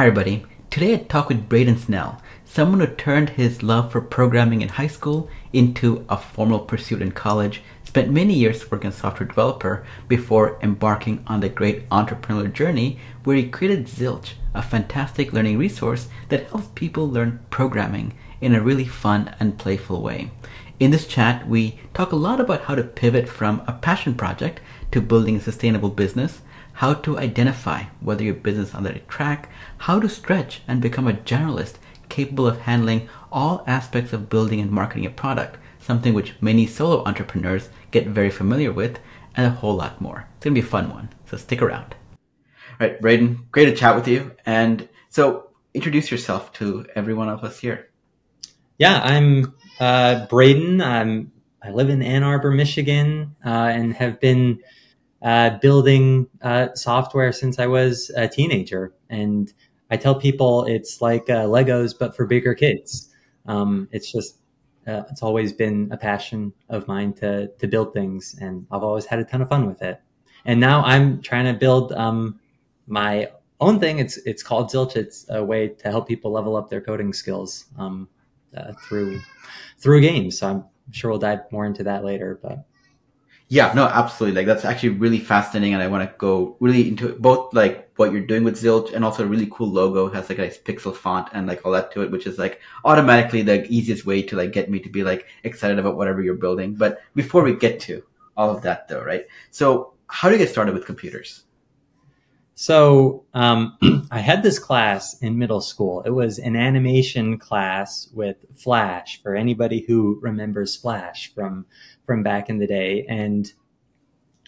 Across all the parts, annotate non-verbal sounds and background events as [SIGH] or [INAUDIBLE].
Hi, everybody. Today I talk with Braden Snell, someone who turned his love for programming in high school into a formal pursuit in college, spent many years working as a software developer before embarking on the great entrepreneurial journey where he created Zilch, a fantastic learning resource that helps people learn programming in a really fun and playful way. In this chat, we talk a lot about how to pivot from a passion project to building a sustainable business, how to identify whether your business is on the right track, how to stretch and become a generalist capable of handling all aspects of building and marketing a product, something which many solo entrepreneurs get very familiar with, and a whole lot more. It's to be a fun one, so stick around. All right, Braden, great to chat with you. And so introduce yourself to every one of us here. Yeah, I'm uh, Braden. I'm, I live in Ann Arbor, Michigan, uh, and have been uh, building uh, software since I was a teenager. And I tell people it's like uh, Legos, but for bigger kids. Um, it's just, uh, it's always been a passion of mine to, to build things. And I've always had a ton of fun with it. And now I'm trying to build um, my own thing. It's, it's called Zilch. It's a way to help people level up their coding skills um, through through games. So I'm sure we'll dive more into that later. But yeah, no, absolutely. Like that's actually really fascinating, and I want to go really into both like what you're doing with Zilch and also a really cool logo it has like a nice pixel font and like all that to it, which is like automatically the easiest way to like get me to be like excited about whatever you're building. But before we get to all of that, though, right? So how do you get started with computers? So um, [CLEARS THROAT] I had this class in middle school. It was an animation class with Flash for anybody who remembers Flash from from back in the day, and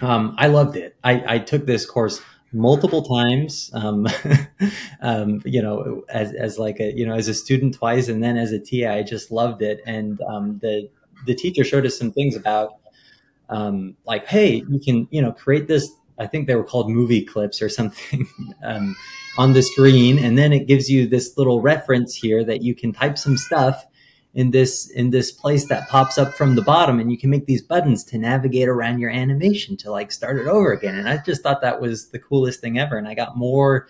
um, I loved it. I, I, took this course multiple times. Um, [LAUGHS] um, you know, as as like a you know as a student twice, and then as a TA, I just loved it. And um, the the teacher showed us some things about um, like, hey, you can you know create this I think they were called movie clips or something [LAUGHS] um, on the screen, and then it gives you this little reference here that you can type some stuff in this in this place that pops up from the bottom, and you can make these buttons to navigate around your animation to like start it over again. And I just thought that was the coolest thing ever, and I got more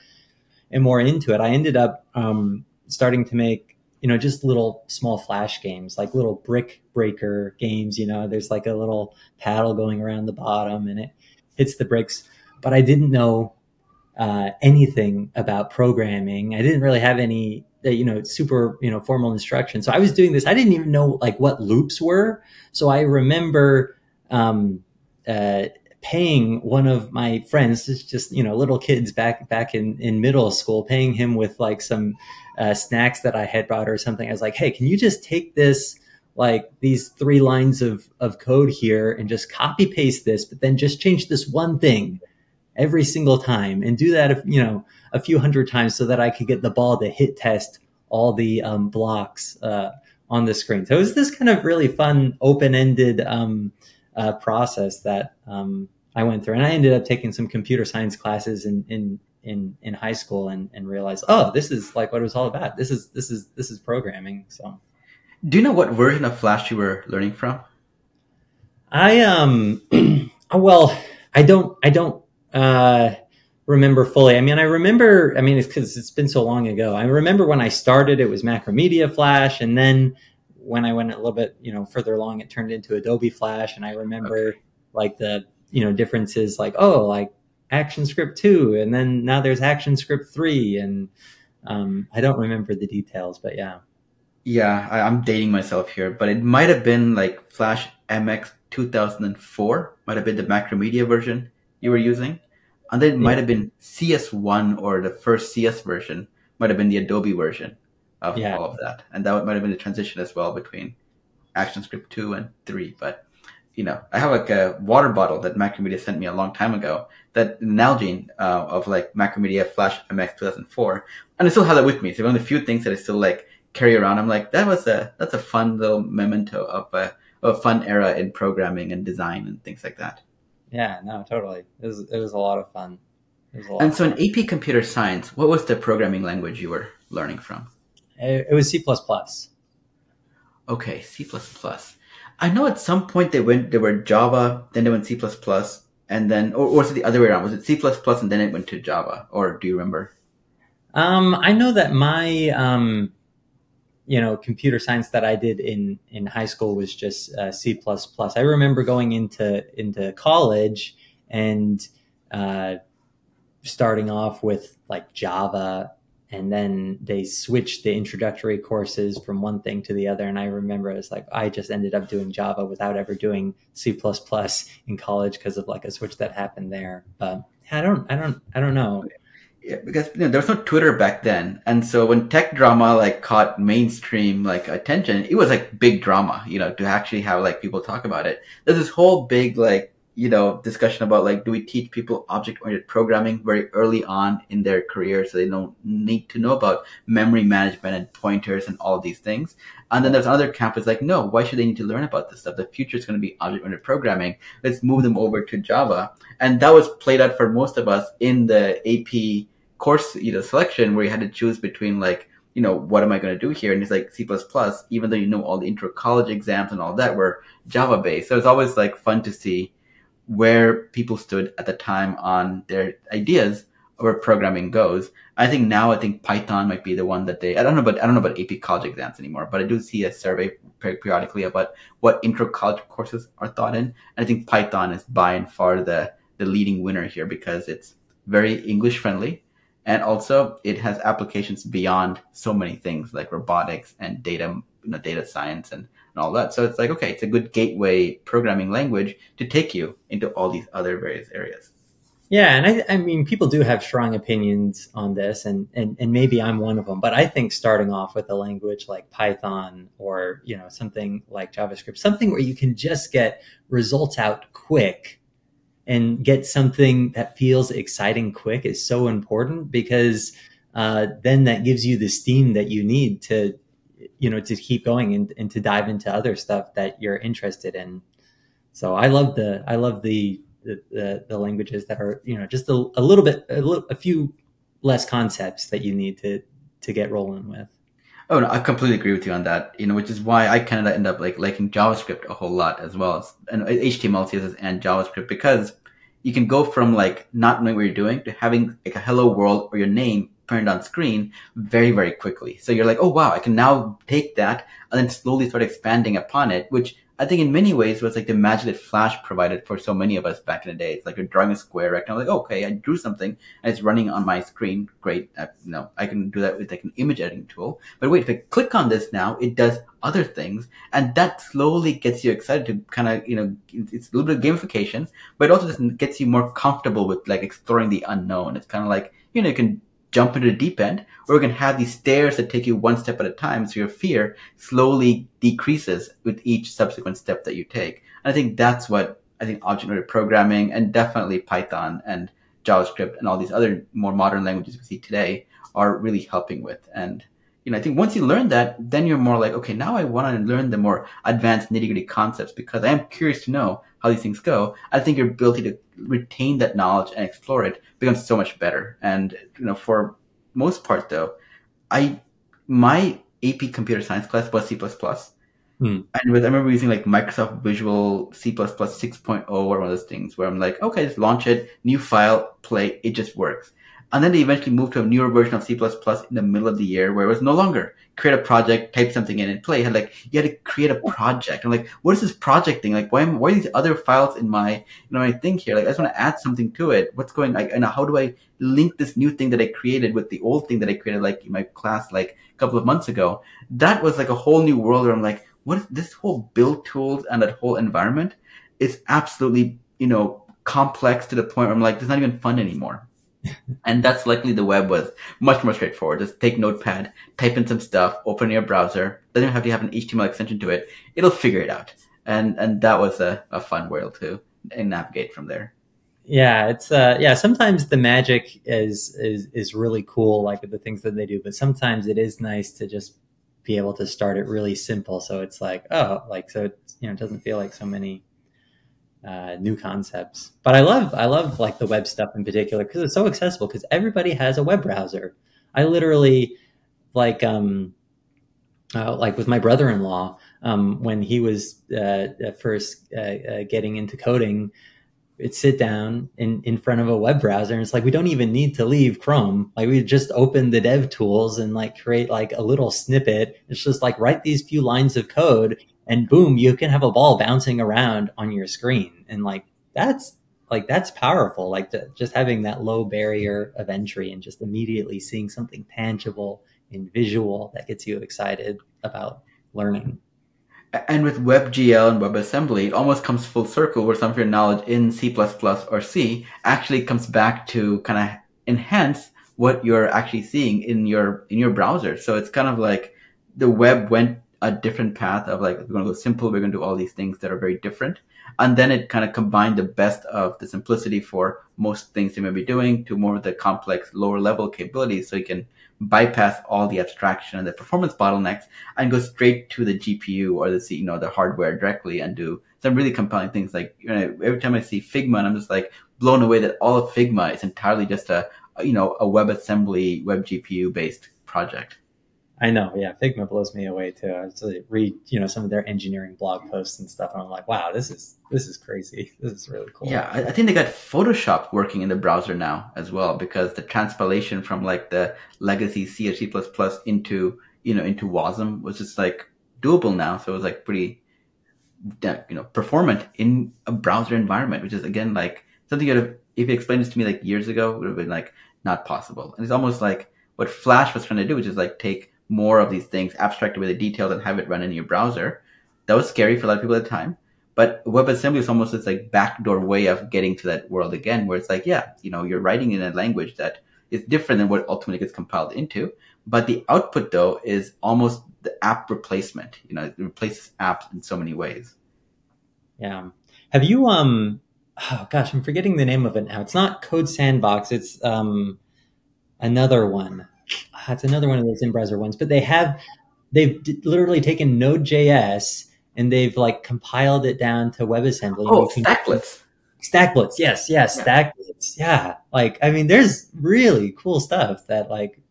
and more into it. I ended up um, starting to make you know just little small flash games like little brick breaker games you know there's like a little paddle going around the bottom and it hits the bricks. But I didn't know uh, anything about programming. I didn't really have any, you know, super, you know, formal instruction. So I was doing this. I didn't even know like what loops were. So I remember um, uh, paying one of my friends, just you know, little kids back back in in middle school, paying him with like some uh, snacks that I had brought or something. I was like, hey, can you just take this? like these three lines of, of code here and just copy paste this, but then just change this one thing every single time and do that, if, you know, a few hundred times so that I could get the ball to hit test all the um, blocks uh, on the screen. So it was this kind of really fun, open-ended um, uh, process that um, I went through. And I ended up taking some computer science classes in, in, in, in high school and, and realized, oh, this is like what it was all about. This is, this is, this is programming. So. Do you know what version of Flash you were learning from? I um [CLEARS THROAT] well, I don't I don't uh remember fully. I mean, I remember I mean it's cuz it's been so long ago. I remember when I started it was Macromedia Flash and then when I went a little bit, you know, further along it turned into Adobe Flash and I remember okay. like the, you know, differences like oh, like ActionScript 2 and then now there's ActionScript 3 and um I don't remember the details, but yeah yeah, I, am dating myself here, but it might have been like Flash MX 2004, might have been the Macromedia version you were using. And then it might have been CS1 or the first CS version, might have been the Adobe version of yeah. all of that. And that might have been the transition as well between ActionScript 2 and 3. But, you know, I have like a water bottle that Macromedia sent me a long time ago that Nalgene uh, of like Macromedia Flash MX 2004. And I still have that with me. It's one of the few things that I still like carry around. I'm like, that was a that's a fun little memento of a, of a fun era in programming and design and things like that. Yeah, no, totally. It was it was a lot of fun. And so in AP Computer Science, what was the programming language you were learning from? It, it was C++. Okay, C++. I know at some point they went they were Java, then they went C++, and then or, or was it the other way around? Was it C++ and then it went to Java? Or do you remember? Um, I know that my um, you know computer science that I did in in high school was just uh, C plus plus. I remember going into into college and uh, starting off with like Java, and then they switched the introductory courses from one thing to the other. And I remember it's like I just ended up doing Java without ever doing C plus plus in college because of like a switch that happened there. But I don't, I don't, I don't know. Yeah, because you know, there was no Twitter back then, and so when tech drama like caught mainstream like attention, it was like big drama. You know, to actually have like people talk about it. There's this whole big like you know discussion about like do we teach people object oriented programming very early on in their career so they don't need to know about memory management and pointers and all these things. And then there's another camp is like no, why should they need to learn about this stuff? The future is going to be object oriented programming. Let's move them over to Java, and that was played out for most of us in the AP course you know selection where you had to choose between like you know what am I going to do here? And it's like C++ even though you know all the intro college exams and all that were Java based. So it's always like fun to see where people stood at the time on their ideas of where programming goes. I think now I think Python might be the one that they I don't know but I don't know about AP college exams anymore but I do see a survey periodically about what intro college courses are taught in. And I think Python is by and far the the leading winner here because it's very English friendly and also it has applications beyond so many things like robotics and data you know data science and, and all that. So it's like okay it's a good gateway programming language to take you into all these other various areas. Yeah and i, I mean people do have strong opinions on this and, and and maybe i'm one of them but i think starting off with a language like python or you know something like javascript something where you can just get results out quick and get something that feels exciting quick is so important because uh, then that gives you the steam that you need to you know to keep going and, and to dive into other stuff that you're interested in. So i love the i love the the, the, the languages that are you know just a, a little bit a, little, a few less concepts that you need to to get rolling with Oh no, I completely agree with you on that. You know, which is why I kind of end up like liking JavaScript a whole lot as well as and HTML, CSS, and JavaScript because you can go from like not knowing what you're doing to having like a hello world or your name printed on screen very very quickly. So you're like, oh wow, I can now take that and then slowly start expanding upon it, which I think in many ways was like the magic that Flash provided for so many of us back in the day. It's like you're drawing a square rectangle, like okay, I drew something and it's running on my screen. Great, I, know, I can do that with like an image editing tool. But wait, if I click on this now, it does other things, and that slowly gets you excited to kind of you know, it's a little bit of gamification, but it also just gets you more comfortable with like exploring the unknown. It's kind of like you know, you can jump into the deep end, or you can have these stairs that take you one step at a time so your fear slowly decreases with each subsequent step that you take. And I think that's what I think object-oriented programming and definitely Python and JavaScript and all these other more modern languages we see today are really helping with. And you know, I think once you learn that, then you're more like, okay, now I want to learn the more advanced nitty gritty concepts because I am curious to know how these things go. I think your ability to retain that knowledge and explore it becomes so much better. And, you know, for most part though, I, my AP computer science class was C++. Hmm. And with, I remember using like Microsoft Visual C++ 6.0 or one of those things where I'm like, okay, just launch it, new file, play, it just works. And then they eventually moved to a newer version of C++ in the middle of the year where it was no longer create a project, type something in and play. Had like, you had to create a project. I'm like, what is this project thing? Like, why, am, why are these other files in my, you know, my thing here? Like, I just want to add something to it. What's going, like, and how do I link this new thing that I created with the old thing that I created, like in my class, like a couple of months ago? That was like a whole new world where I'm like, what is this whole build tools and that whole environment is absolutely, you know, complex to the point where I'm like, it's not even fun anymore [LAUGHS] and that's likely the web was much more straightforward. Just take Notepad, type in some stuff, open your browser. Doesn't even have to have an HTML extension to it. It'll figure it out. And and that was a, a fun world to navigate from there. Yeah, it's uh yeah, sometimes the magic is is is really cool, like the things that they do, but sometimes it is nice to just be able to start it really simple. So it's like, oh, like so it you know, it doesn't feel like so many uh, new concepts. But I love I love like the web stuff in particular because it's so accessible because everybody has a web browser. I literally like um uh, like with my brother-in-law um, when he was uh, first uh, uh, getting into coding it's sit down in, in front of a web browser and it's like we don't even need to leave Chrome. Like we just open the dev tools and like create like a little snippet. It's just like write these few lines of code and boom, you can have a ball bouncing around on your screen. And like that's like that's powerful. Like to, just having that low barrier of entry and just immediately seeing something tangible and visual that gets you excited about learning. And with WebGL and WebAssembly, it almost comes full circle where some of your knowledge in C++ or C actually comes back to kind of enhance what you're actually seeing in your in your browser. So it's kind of like the web went a different path of like we're going to go simple, we're going to do all these things that are very different, and then it kind of combined the best of the simplicity for most things you may be doing to more of the complex lower level capabilities, so you can bypass all the abstraction and the performance bottlenecks and go straight to the GPU or the you know the hardware directly and do some really compelling things. Like you know, every time I see Figma, and I'm just like blown away that all of Figma is entirely just a you know a WebAssembly web GPU based project. I know, yeah. Figma blows me away too. I just read, you know, some of their engineering blog posts and stuff, and I'm like, wow, this is this is crazy. [LAUGHS] This is really cool. Yeah, I, I think they got Photoshop working in the browser now as well because the transpilation from like the legacy C or C into you know into WASM was just like doable now. So it was like pretty, you know, performant in a browser environment, which is again like something you have, if you explained this to me like years ago, would have been like not possible. And it's almost like what Flash was trying to do, which is like take more of these things, abstract away the details, and have it run in your browser. That was scary for a lot of people at the time. But WebAssembly is almost this like backdoor way of getting to that world again, where it's like, yeah, you know, you're writing in a language that is different than what ultimately gets compiled into. But the output though is almost the app replacement. You know, it replaces apps in so many ways. Yeah. Have you um oh gosh, I'm forgetting the name of it now. It's not Code Sandbox, it's um another one. Ah, it's another one of those in browser ones, but they have they've d- literally taken Node.js and they've like compiled it down to WebAssembly. Oh, Stackblitz. Stackblitz, yes, yes, yeah. Stackblitz, yeah. Like, I mean, there's really cool stuff that like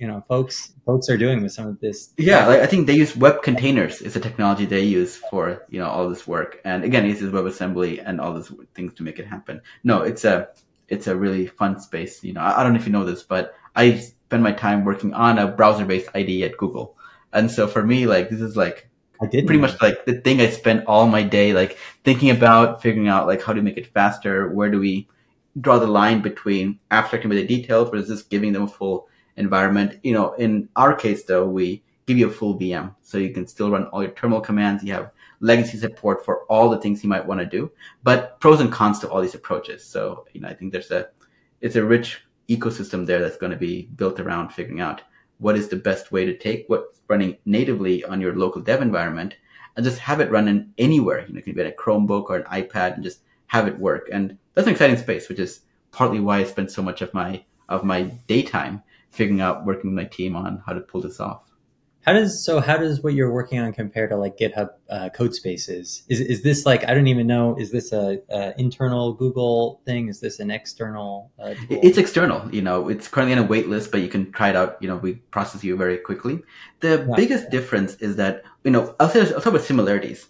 you know folks folks are doing with some of this. Yeah, like I think they use web containers It's a technology they use for you know all this work, and again, it uses WebAssembly and all those things to make it happen. No, it's a it's a really fun space. You know, I, I don't know if you know this, but I spend my time working on a browser based IDE at Google. And so for me, like, this is like, I did pretty much like the thing I spend all my day, like thinking about figuring out like how to make it faster. Where do we draw the line between abstracting with the details versus giving them a full environment? You know, in our case though, we give you a full VM. So you can still run all your terminal commands. You have legacy support for all the things you might want to do, but pros and cons to all these approaches. So, you know, I think there's a, it's a rich ecosystem there that's going to be built around figuring out what is the best way to take what's running natively on your local dev environment and just have it run in anywhere. You know, it can be a Chromebook or an iPad and just have it work. And that's an exciting space, which is partly why I spend so much of my of my daytime figuring out working with my team on how to pull this off. How does so? How does what you're working on compare to like GitHub uh, Codespaces? Is is this like I don't even know? Is this a, a internal Google thing? Is this an external? Uh, it's external. You know, it's currently on a wait list, but you can try it out. You know, we process you very quickly. The yeah. biggest difference is that you know I'll say I'll talk about similarities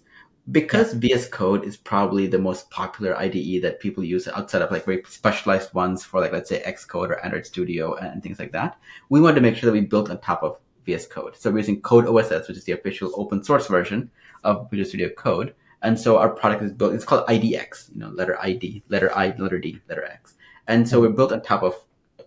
because yeah. VS Code is probably the most popular IDE that people use outside of like very specialized ones for like let's say Xcode or Android Studio and things like that. We wanted to make sure that we built on top of VS Code. So we're using Code OSS, which is the official open source version of Visual Studio Code. And so our product is built, it's called IDX, you know, letter ID, letter I, letter D, letter X. And so we're built on top of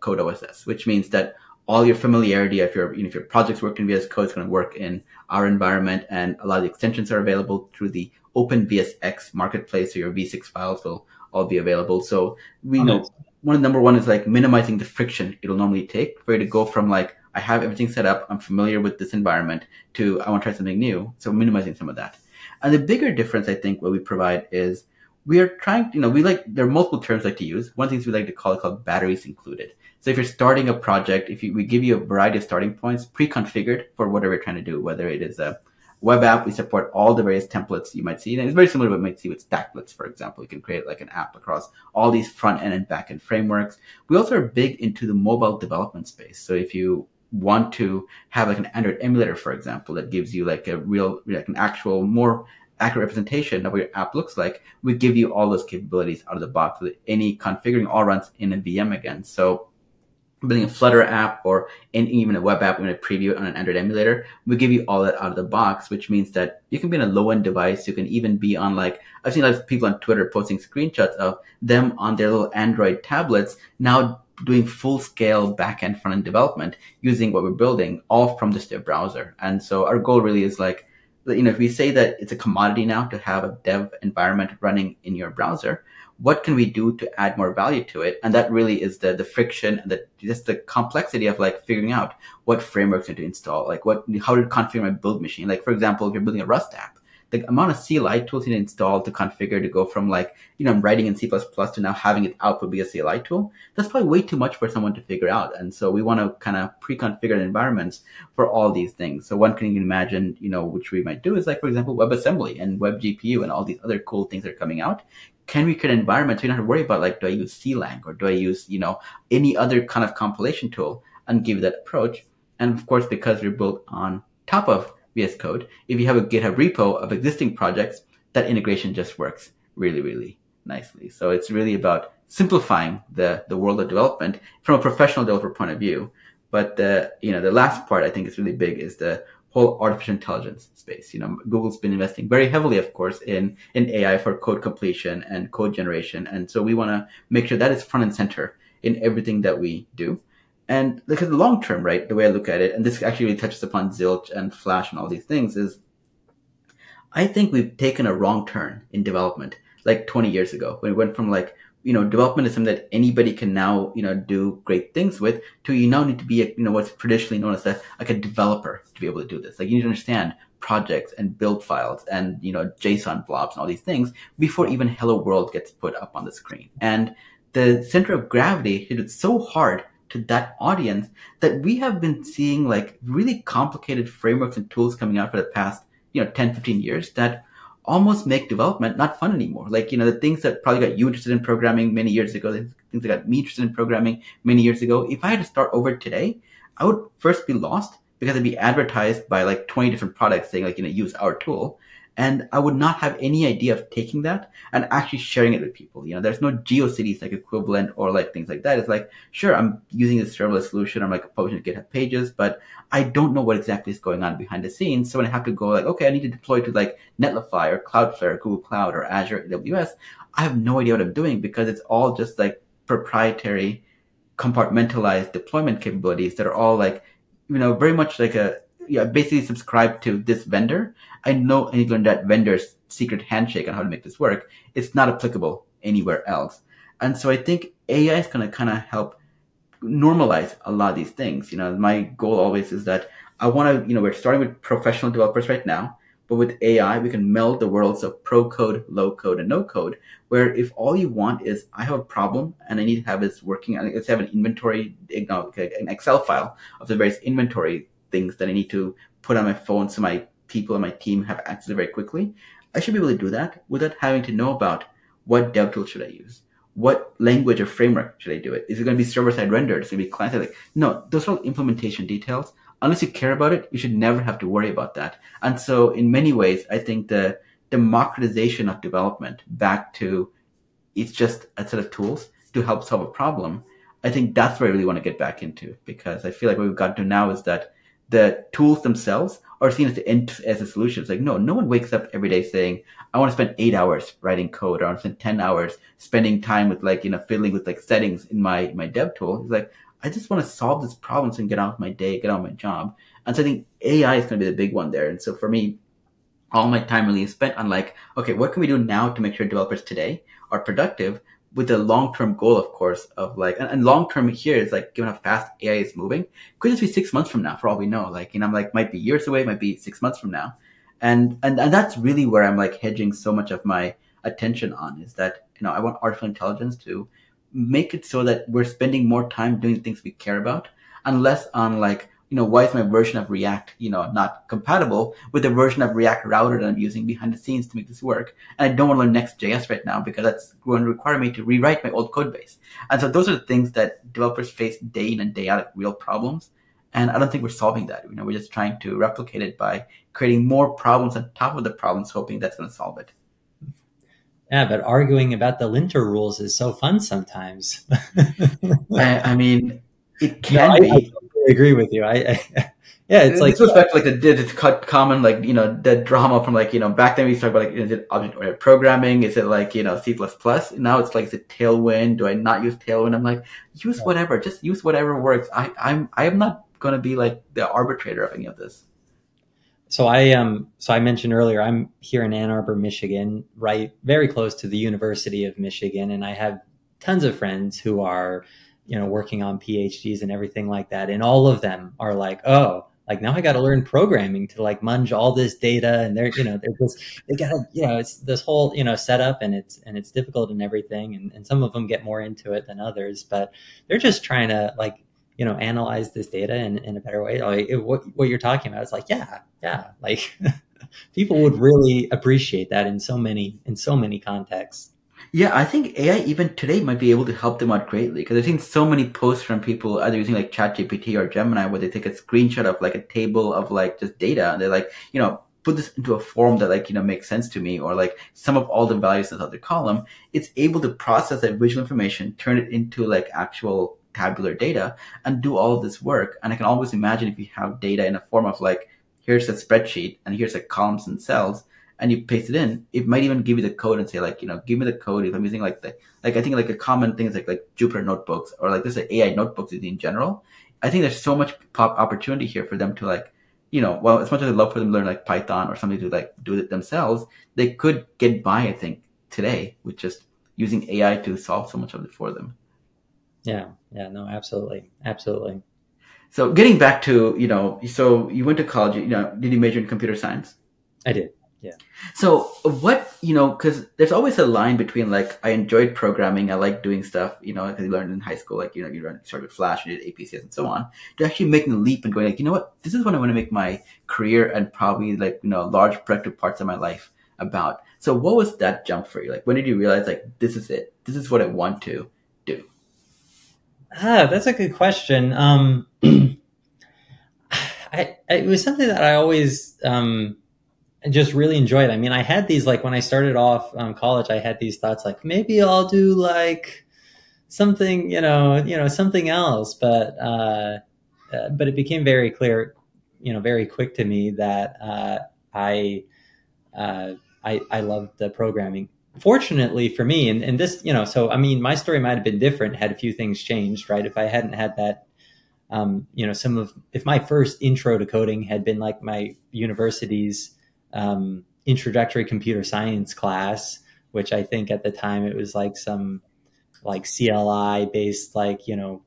Code OSS, which means that all your familiarity of your, you know, if your projects work in VS Code, is going to work in our environment. And a lot of the extensions are available through the Open VSX marketplace. So your VSIX files will all be available. So we oh, know nice. one of number one is like minimizing the friction it'll normally take for you to go from like I have everything set up. I'm familiar with this environment to I want to try something new. So minimizing some of that. And the bigger difference I think what we provide is we are trying, you know, we like, there are multiple terms like to use. One thing we like to call it called batteries included. So if you're starting a project, if you, we give you a variety of starting points pre-configured for whatever you're trying to do, whether it is a web app, we support all the various templates you might see. And it's very similar to what you might see with Stackblitz, for example. You can create like an app across all these front end and back end frameworks. We also are big into the mobile development space. So if you want to have like an Android emulator, for example, that gives you like a real, like an actual more accurate representation of what your app looks like, we give you all those capabilities out of the box with any configuring all runs in a VM again. So building a Flutter app or in, even a web app, we're going to preview it on an Android emulator. We give you all that out of the box, which means that you can be on a low end device. You can even be on like, I've seen a lot of people on Twitter posting screenshots of them on their little Android tablets now doing full scale backend front end development using what we're building all from just their browser. And so our goal really is like, you know, if we say that it's a commodity now to have a dev environment running in your browser, what can we do to add more value to it? And that really is the the friction and the just the complexity of like figuring out what frameworks to install, like what how to configure my build machine. Like for example, if you're building a Rust app, the amount of CLI tools you need to install to configure to go from like, you know, I'm writing in C++ to now having it output be a CLI tool, that's probably way too much for someone to figure out. And so we want to kind of pre-configure environments for all these things. So one can imagine, you know, which we might do is like, for example, WebAssembly and WebGPU and all these other cool things that are coming out can we create an environment so you don't have to worry about like, do I use CLang or do I use, you know, any other kind of compilation tool and give that approach? And of course, because we're built on top of VS Code, if you have a GitHub repo of existing projects, that integration just works really, really nicely. So it's really about simplifying the, the world of development from a professional developer point of view. But the, you know, the last part I think is really big is the whole artificial intelligence space. You know, Google's been investing very heavily, of course, in, in AI for code completion and code generation. And so we want to make sure that is front and center in everything that we do. And look at the long term, right? The way I look at it, and this actually really touches upon Zilch and Flash and all these things is I think we've taken a wrong turn in development like 20 years ago when we went from like, you know, development is something that anybody can now, you know, do great things with to you now need to be, a, you know, what's traditionally known as a, like a developer to be able to do this. Like you need to understand projects and build files and, you know, JSON blobs and all these things before even hello world gets put up on the screen. And the center of gravity hit it so hard to that audience that we have been seeing like really complicated frameworks and tools coming out for the past, you know, 10, 15 years that almost make development not fun anymore. Like, you know, the things that probably got you interested in programming many years ago, the things that got me interested in programming many years ago. If I had to start over today, I would first be lost because I'd be advertised by like 20 different products saying like, you know, use our tool and I would not have any idea of taking that and actually sharing it with people. You know, there's no GeoCities like equivalent or like things like that. It's like, sure, I'm using this serverless solution. I'm like publishing GitHub pages, but I don't know what exactly is going on behind the scenes. So when I have to go like, okay, I need to deploy to like Netlify or Cloudflare, or Google Cloud or Azure, AWS, I have no idea what I'm doing because it's all just like proprietary compartmentalized deployment capabilities that are all like, you know, very much like a, yeah, basically subscribe to this vendor I know I need that vendor's secret handshake on how to make this work. It's not applicable anywhere else. And so I think AI is going to kind of help normalize a lot of these things. You know, my goal always is that I want to, you know, we're starting with professional developers right now, but with AI, we can meld the worlds of pro code, low code, and no code, where if all you want is, I have a problem and I need to have this working, let's have an inventory, you know, an Excel file of the various inventory things that I need to put on my phone so my people on my team have access very quickly, I should be able to do that without having to know about what dev tool should I use? What language or framework should I do it? Is it going to be server side rendered? Is it going to be client side? No, those are all implementation details. Unless you care about it, you should never have to worry about that. And so in many ways, I think the democratization of development back to it's just a set of tools to help solve a problem. I think that's where I really want to get back into because I feel like what we've gotten to do now is that the tools themselves are seen as the as a solution. It's like no, no one wakes up every day saying, "I want to spend eight hours writing code, or I want to spend ten hours spending time with like you know fiddling with like settings in my my dev tool." It's like I just want to solve this problem so I can get out of my day, get of my job. And so I think AI is going to be the big one there. And so for me, all my time really is spent on like, okay, what can we do now to make sure developers today are productive with the long-term goal, of course, of like, and, and long-term here is like, given how fast AI is moving, could just be six months from now, for all we know. Like, you know, I'm like, might be years away, might be six months from now. And, and, and that's really where I'm like hedging so much of my attention on is that, you know, I want artificial intelligence to make it so that we're spending more time doing things we care about and less on like, you know, why is my version of React, you know, not compatible with the version of React router that I'm using behind the scenes to make this work? And I don't want to learn Next.js right now because that's going to require me to rewrite my old code base. And so those are the things that developers face day in and day out, like real problems. And I don't think we're solving that. You know, we're just trying to replicate it by creating more problems on top of the problems, hoping that's going to solve it. Yeah, but arguing about the linter rules is so fun sometimes. [LAUGHS] I, I, mean, it can no, I, be. I agree with you. I, I [LAUGHS] yeah, it's like goes back to like the did cut common like you know the drama from like you know back then we talked about like is it object oriented programming? Is it like you know C plus plus? Now it's like is it Tailwind? Do I not use Tailwind? I'm like use whatever, just use whatever works. I I'm I am not going to be like the arbitrator of any of this. So I um so I mentioned earlier I'm here in Ann Arbor, Michigan, right very close to the University of Michigan, and I have tons of friends who are you know working on PhDs and everything like that, and all of them are like, oh like now I got to learn programming to like munge all this data and they're, you know, they're just, they got to, you know, it's this whole, you know, setup and it's, and it's difficult and everything. And, and some of them get more into it than others, but they're just trying to like, you know, analyze this data in, in a better way. Like it, what, what you're talking about is like, yeah, yeah. Like [LAUGHS] people would really appreciate that in so many, in so many contexts. Yeah, I think AI even today might be able to help them out greatly because I've seen so many posts from people either using like ChatGPT or Gemini where they take a screenshot of like a table of like just data and they're like, you know, put this into a form that like, you know, makes sense to me or like sum up all the values in the other column. It's able to process that visual information, turn it into like actual tabular data and do all this work. And I can always imagine if you have data in a form of like, here's a spreadsheet and here's like columns and cells and you paste it in, it might even give you the code and say like, you know, give me the code if I'm using like the like I think like a common thing is like like Jupyter notebooks or like this AI notebooks in general. I think there's so much pop opportunity here for them to like, you know, well, as much as I'd love for them to learn like Python or something to like do it themselves, they could get by, I think, today with just using AI to solve so much of it for them. Yeah, yeah, no, absolutely, absolutely. So getting back to you know, so you went to college. You know, did you major in computer science? I did. Yeah. So what you know, because there's always a line between like I enjoyed programming, I like doing stuff, you know, because you learned in high school, like you know, you started with Flash, you did APCS and so on, to actually making the leap and going like, you know what, this is what I want to make my career and probably like you know large productive parts of my life about. So what was that jump for you? Like when did you realize like this is it, this is what I want to do? Ah, that's a good question. Um, [CLEARS THROAT] I, it was something that I always um and just really enjoyed. I mean, I had these like when I started off um, college, I had these thoughts like maybe I'll do like something, you know, you know, something else. But uh, uh, but it became very clear, you know, very quick to me that uh, I, uh, I I loved the programming. Fortunately for me, and, and this, you know, so I mean, my story might have been different had a few things changed, right? If I hadn't had that um, you know, some of if my first intro to coding had been like my university's um, introductory computer science class, which I think at the time it was like some like CLI based, like, you know,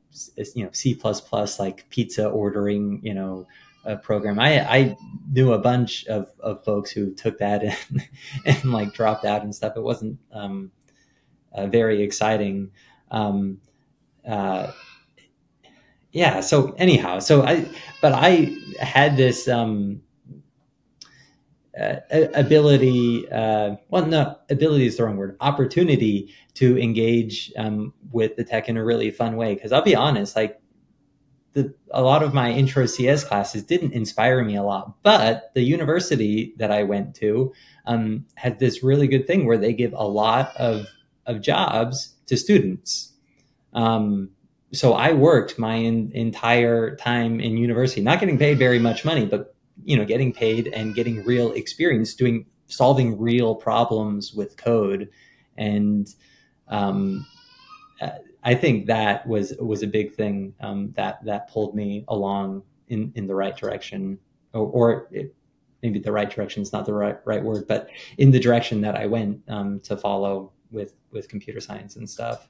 you know, C plus plus, like pizza ordering, you know, a program. I, I knew a bunch of, of folks who took that [LAUGHS] and, and like dropped out and stuff. It wasn't, um, uh, very exciting. Um, uh, yeah. So anyhow, so I, but I had this, um, uh, ability uh, well no ability is the wrong word opportunity to engage um, with the tech in a really fun way. Because i'll be honest like the, a lot of my intro cs classes didn't inspire me a lot but the university that i went to um, had this really good thing where they give a lot of, of jobs to students. Um, so i worked my in, entire time in university not getting paid very much money but you know getting paid and getting real experience doing solving real problems with code. And um, I think that was was a big thing um, that that pulled me along in in the right direction or, or it, maybe the right direction is not the right right word but in the direction that I went um, to follow with with computer science and stuff.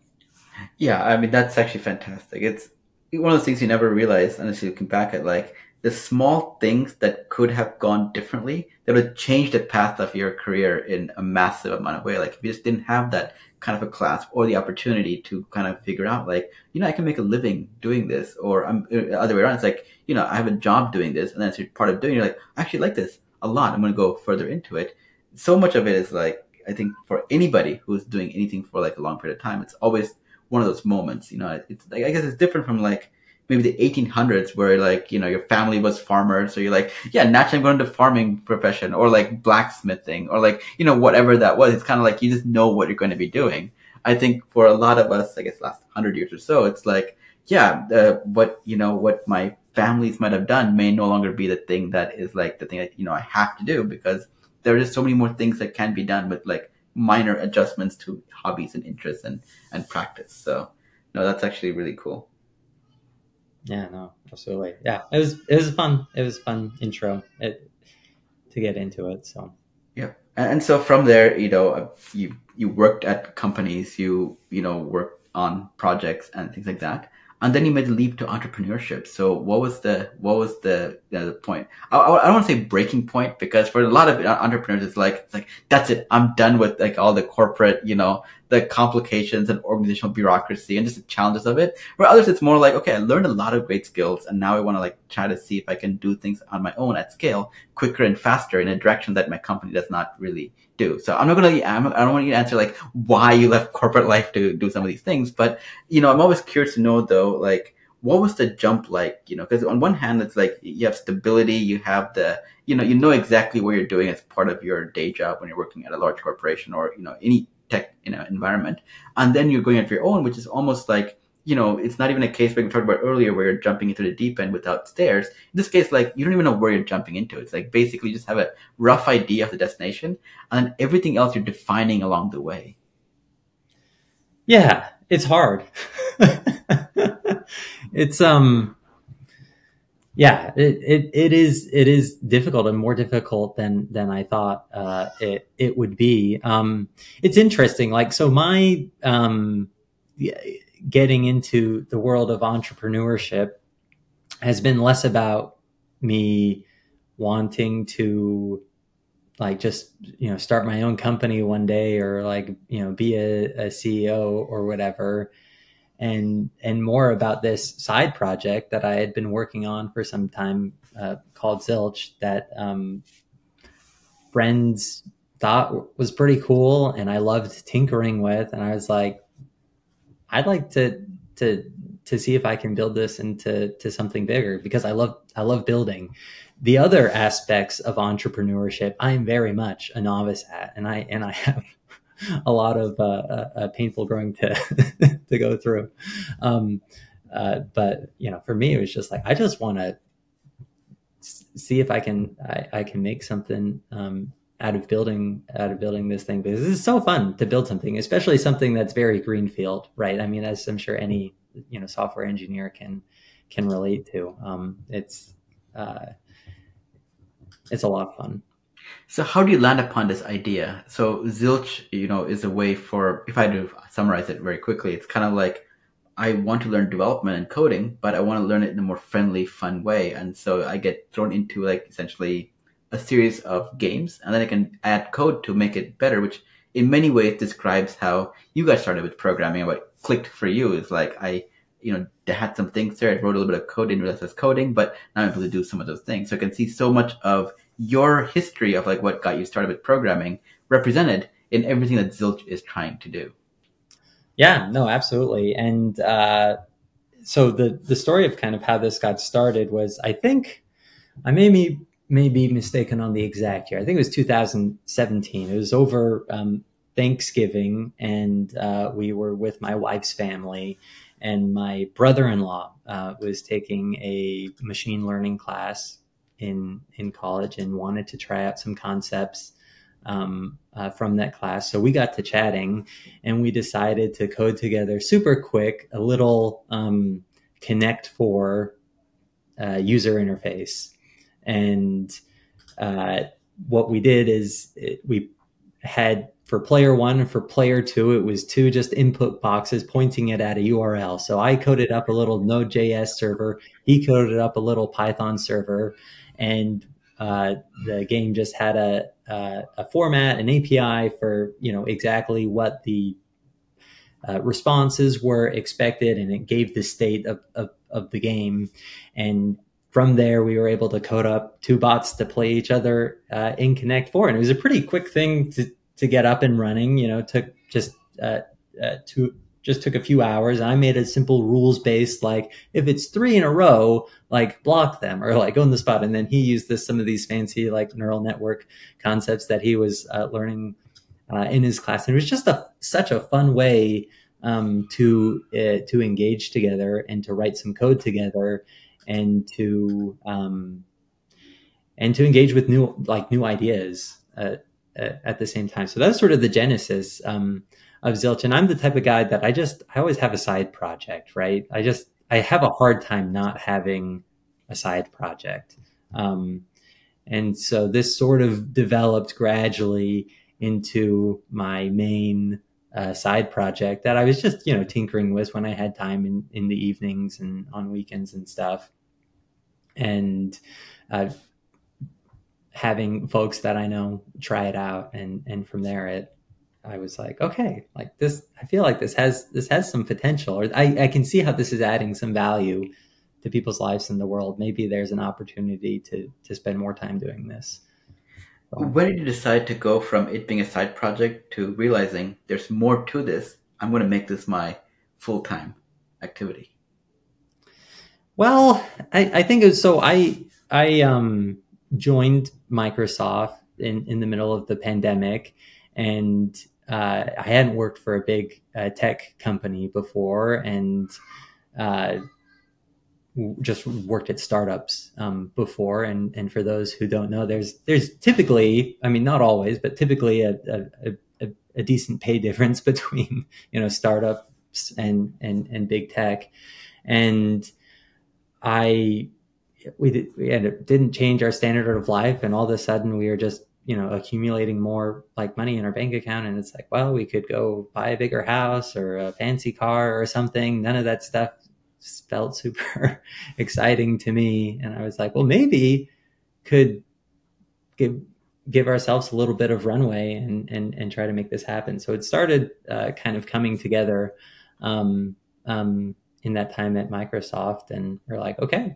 Yeah I mean that's actually fantastic. It's one of those things you never realize unless you look back at like the small things that could have gone differently that would change the path of your career in a massive amount of way. Like if you just didn't have that kind of a class or the opportunity to kind of figure out like, you know, I can make a living doing this or I'm uh, other way around. It's like, you know, I have a job doing this and that's part of doing it. You're like, I actually like this a lot. I'm going to go further into it. So much of it is like, I think for anybody who's doing anything for like a long period of time, it's always one of those moments, you know, it's like, I guess it's different from like, maybe the 1800s where like you know your family was farmers so you're like yeah naturally i'm going to farming profession or like blacksmithing or like you know whatever that was. It's kind of like you just know what you're going to be doing. I think for a lot of us i guess last 100 years or so it's like yeah uh, what you know what my families might have done may no longer be the thing that is like the thing that you know i have to do because there are just so many more things that can be done with like minor adjustments to hobbies and interests and and practice. So no that's actually really cool yeah, no, absolutely. Yeah, it was it was fun. It was fun intro it, to get into it. So yeah, and so from there, you know, uh, you you worked at companies, you you know worked on projects and things like that and then you made the leap to entrepreneurship. So what was the what was the the point? I, I don't want to say breaking point because for a lot of entrepreneurs, it's like it's like that's it. I'm done with like all the corporate, you know, the complications and organizational bureaucracy and just the challenges of it. For others, it's more like okay, I learned a lot of great skills, and now I want to like try to see if I can do things on my own at scale, quicker and faster in a direction that my company does not really do. So I'm not gonna, I don't want you to answer like why you left corporate life to do some of these things, but you know, I'm always curious to know though, like what was the jump like? You know, because on one hand, it's like you have stability, you have the, you know, you know exactly what you're doing as part of your day job when you're working at a large corporation or you know any tech you know environment, and then you're going at your own, which is almost like you know, it's not even a case like we talked about earlier where you're jumping into the deep end without stairs. In this case, like you don't even know where you're jumping into. It's like basically just have a rough idea of the destination and everything else you're defining along the way. Yeah, it's hard. [LAUGHS] it's um yeah, it, it, it is it is difficult and more difficult than than I thought uh, it it would be. Um, it's interesting. Like so, my um, getting into the world of entrepreneurship has been less about me wanting to like just you know start my own company one day or like you know be a, a ceo or whatever. And and more about this side project that i had been working on for some time uh, called zilch that um, friends thought was pretty cool and i loved tinkering with. And i was like I'd like to to to see if I can build this into to something bigger because I love I love building. The other aspects of entrepreneurship, I am very much a novice at, and I and I have [LAUGHS] a lot of uh, uh, uh painful growing to [LAUGHS] to go through. Um, uh, but you know, for me, it was just like I just want to see if I can I, I can make something um, out of building out of building this thing because it's so fun to build something especially something that's very greenfield right? I mean as i'm sure any you know software engineer can can relate to. Um, it's uh, it's a lot of fun. So how do you land upon this idea? So zilch you know is a way for if i do summarize it very quickly it's kind of like I want to learn development and coding, but I want to learn it in a more friendly, fun way. And so I get thrown into like essentially a series of games and then I can add code to make it better, which in many ways describes how you got started with programming what clicked for you is like I, you know, had some things there. I wrote a little bit of code, didn't realize coding, but now I'm able to do some of those things. So I can see so much of your history of like what got you started with programming represented in everything that Zilch is trying to do. Yeah, no, absolutely. And uh, so the the story of kind of how this got started was I think I maybe may be mistaken on the exact year. I think it was 2017. It was over um, Thanksgiving, and uh, we were with my wife's family, and my brother-in-law uh, was taking a machine learning class in in college and wanted to try out some concepts um, uh, from that class. So we got to chatting, and we decided to code together super quick a little um, Connect Four uh, user interface and uh, what we did is it, we had for player one and for player two, it was two just input boxes pointing it at a URL. So I coded up a little Node.js server. He coded up a little Python server, and uh, the game just had a, a, a format, an API for you know exactly what the uh, responses were expected, and it gave the state of, of, of the game. And from there, we were able to code up two bots to play each other uh, in Connect Four, and it was a pretty quick thing to to get up and running. You know, took just uh, uh, two just took a few hours. I made a simple rules based, like if it's three in a row, like block them or like on the spot. And then he used this, some of these fancy like neural network concepts that he was uh, learning uh, in his class. And it was just a, such a fun way um, to, uh, to engage together and to write some code together and to, um, and to engage with new, like new ideas uh, uh, at the same time. So that's sort of the genesis. Um, of Zilch. And I'm the type of guy that I just, I always have a side project, right? I just, I have a hard time not having a side project. Um, and so this sort of developed gradually into my main uh, side project that I was just, you know, tinkering with when I had time in, in the evenings and on weekends and stuff. And uh, having folks that I know try it out. And, and from there, it, I was like, okay, like this, I feel like this has this has some potential, or I, I can see how this is adding some value to people's lives in the world. Maybe there's an opportunity to to spend more time doing this. So, when did you decide to go from it being a side project to realizing there's more to this? I'm going to make this my full time activity. Well, I, I think it was so. I I um joined Microsoft in in the middle of the pandemic, and uh, I hadn't worked for a big uh, tech company before, and uh, just worked at startups um, before. And and for those who don't know, there's there's typically, I mean, not always, but typically a a, a, a decent pay [LAUGHS] difference between you know startups and and and big tech, and I we, we had, didn't change our standard of life, and all of a sudden we were just you know accumulating more like money in our bank account and it's like well we could go buy a bigger house or a fancy car or something. None of that stuff felt [LAUGHS] super exciting to me and i was like well maybe could give give ourselves a little bit of runway and and, and try to make this happen. So it started uh, kind of coming together. Um, um, in that time at microsoft and we're like okay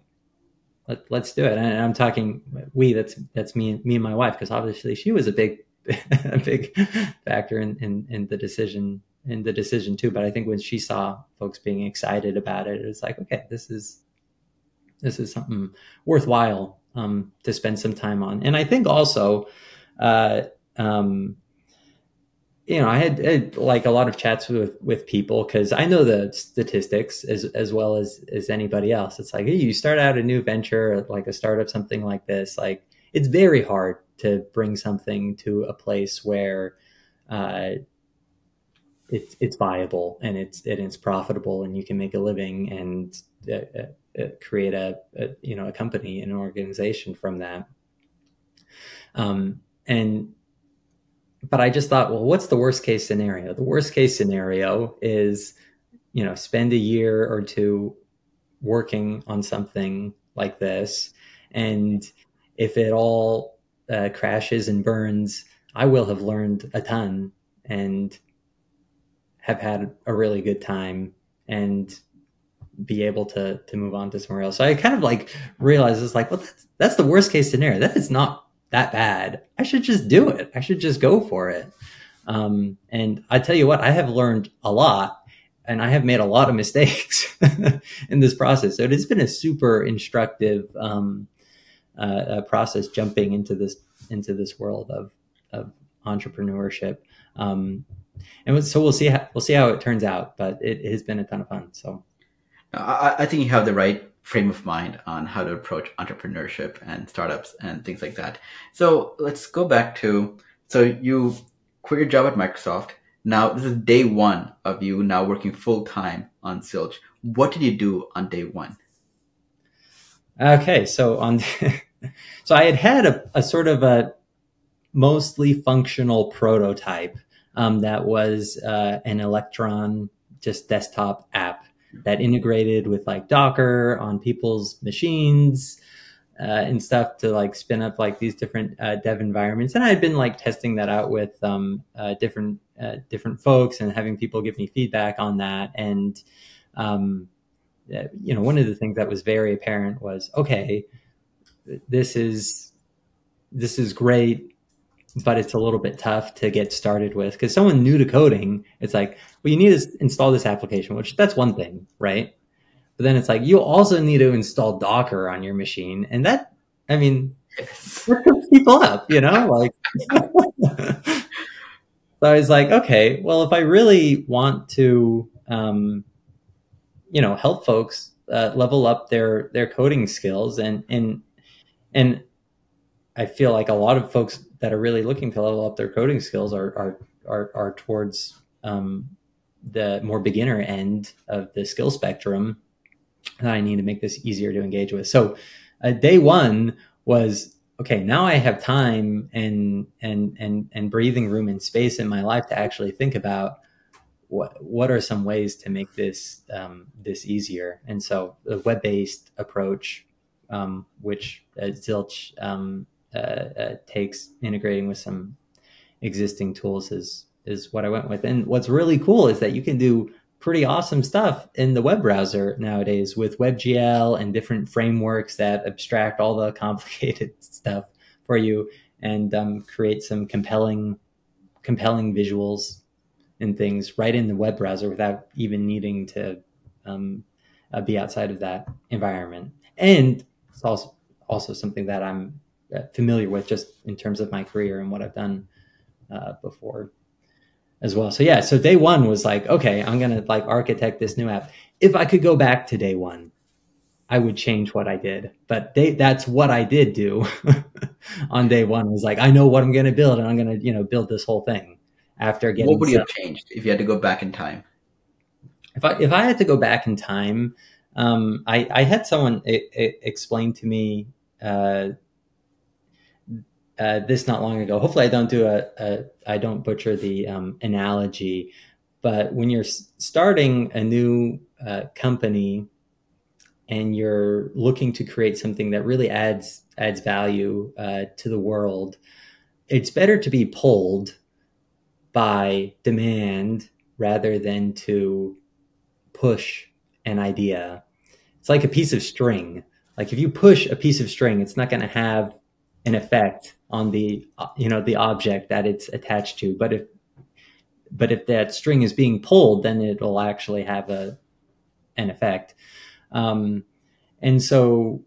let, us do it. And I'm talking we. That's that's me, me and my wife, because obviously she was a big, [LAUGHS] a big factor in, in in the decision in the decision too. But I think when she saw folks being excited about it, it was like, okay, this is this is something worthwhile um, to spend some time on. And I think also, uh, um, you know, I had, had, like a lot of chats with with people because I know the statistics as as well as as anybody else. It's like hey, you start out a new venture, like a startup, something like this. Like it's very hard to bring something to a place where uh, it's it's viable and it's and it's profitable and you can make a living and uh, uh, create a, a, you know a company an organization from that. Um, and but I just thought, well, what's the worst case scenario? The worst case scenario is, you know, spend a year or two working on something like this. And if it all uh, crashes and burns, I will have learned a ton and have had a really good time and be able to to move on to somewhere else. So I kind of like realized it's like, well, that's, that's the worst case scenario. That is not that bad. I should just do it. I should just go for it. Um, and I tell you what, I have learned a lot and I have made a lot of [LAUGHS] mistakes in this process. So it has been a super instructive um, uh, process jumping into this into this world of of entrepreneurship. Um, and so we'll see how we'll see how it turns out. But it, it has been a ton of fun. So I, I think you have the right frame of mind on how to approach entrepreneurship and startups and things like that. So let's go back to so you quit your job at Microsoft. Now this is day one of you now working full time on Zilch. What did you do on day one? Okay, so on [LAUGHS] so I had had a, a, sort of a mostly functional prototype um, that was uh, an Electron just desktop app that integrated with like Docker on people's machines uh, and stuff to like spin up like these different uh, dev environments. And I had been like testing that out with um, uh, different uh, different folks and having people give me feedback on that. And um, uh, you know, one of the things that was very apparent was okay, this is this is great but it's a little bit tough to get started with because someone new to coding, it's like, well, you need to install this application, which that's one thing, right? But then it's like you also need to install Docker on your machine, and that, I mean, people up, you know, like. [LAUGHS] so I was like, okay, well, if I really want to, um, you know, help folks uh, level up their their coding skills, and and and I feel like a lot of folks that are really looking to level up their coding skills are are are, are towards um, the more beginner end of the skill spectrum that I need to make this easier to engage with. So, uh, day one was okay. Now I have time and and and and breathing room and space in my life to actually think about what what are some ways to make this um, this easier. And so, the web based approach, um, which uh, Zilch um, uh, uh, takes integrating with some existing tools is is what I went with. And what's really cool is that you can do pretty awesome stuff in the web browser nowadays with WebGL and different frameworks that abstract all the [LAUGHS] complicated stuff for you and um, create some compelling compelling visuals and things right in the web browser without even needing to um, uh, be outside of that environment. And it's also also something that I'm familiar with just in terms of my career and what I've done uh, before as well. So yeah, so day one was like, okay, I'm gonna like architect this new app. If I could go back to day one, I would change what I did. But they, that's what I did do [LAUGHS] on day one. Was like, I know what I'm gonna build, and I'm gonna you know build this whole thing after getting. What would you have changed if you had to go back in time? If I if I had to go back in time, um, I I had someone explain to me. Uh, uh, this not long ago. Hopefully, I don't do a, a I don't butcher the um, analogy, but when you're starting a new uh, company and you're looking to create something that really adds adds value uh, to the world, it's better to be pulled by demand rather than to push an idea. It's like a piece of string. Like if you push a piece of string, it's not going to have an effect on the you know the object that it's attached to. But if but if that string is being pulled then it'll actually have a an effect. Um, and so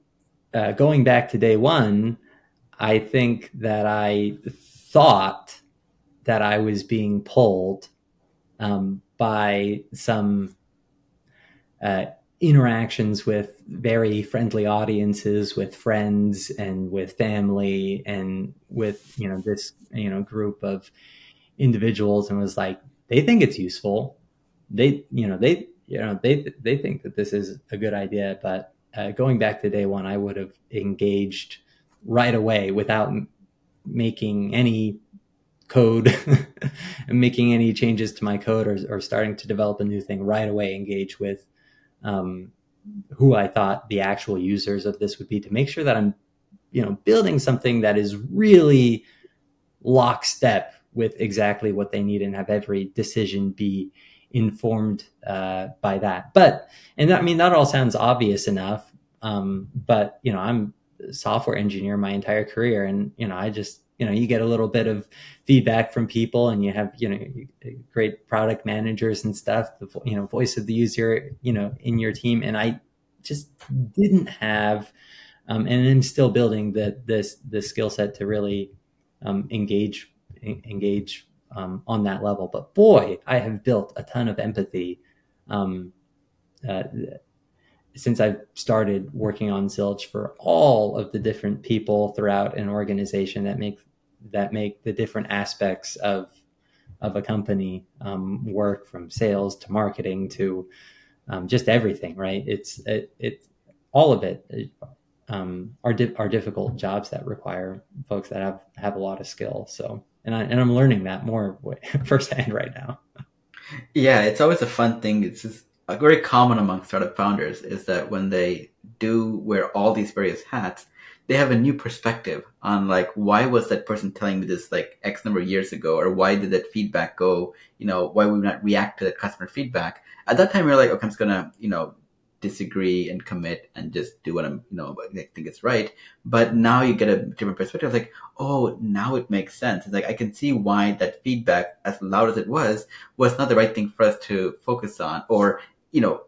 uh, going back to day one i think that i thought that i was being pulled um, by some uh, interactions with very friendly audiences with friends and with family and with you know this you know group of individuals and was like they think it's useful. They you know they you know they they think that this is a good idea. But uh, going back to day one i would have engaged right away without making any code [LAUGHS] and making any changes to my code or, or starting to develop a new thing right away engage with um, who I thought the actual users of this would be to make sure that I'm, you know, building something that is really lockstep with exactly what they need and have every decision be informed uh, by that. But and I mean that all sounds obvious enough. Um, but you know, I'm a software engineer my entire career, and you know, I just you know you get a little bit of feedback from people and you have you know great product managers and stuff the you know voice of the user you know in your team. And i just didn't have um, and i'm still building the this the skill set to really um, engage engage um, on that level. But boy i have built a ton of empathy um, uh, since I've started working on Zilch for all of the different people throughout an organization that make that make the different aspects of of a company um, work from sales to marketing to um, just everything right? It's it, it all of it, it um, are di- are difficult jobs that require folks that have have a lot of skill. So and I and I'm learning that more [LAUGHS] firsthand right now. Yeah it's always a fun thing. It's just very common among startup founders is that when they do wear all these various hats, they have a new perspective on like why was that person telling me this like X number of years ago, or why did that feedback go? You know, why would we not react to that customer feedback? At that time, you're like, okay, I'm just gonna you know disagree and commit and just do what I'm, you know, I think it's right. But now you get a different perspective. It's Like, oh, now it makes sense. It's like I can see why that feedback, as loud as it was, was not the right thing for us to focus on, or you know,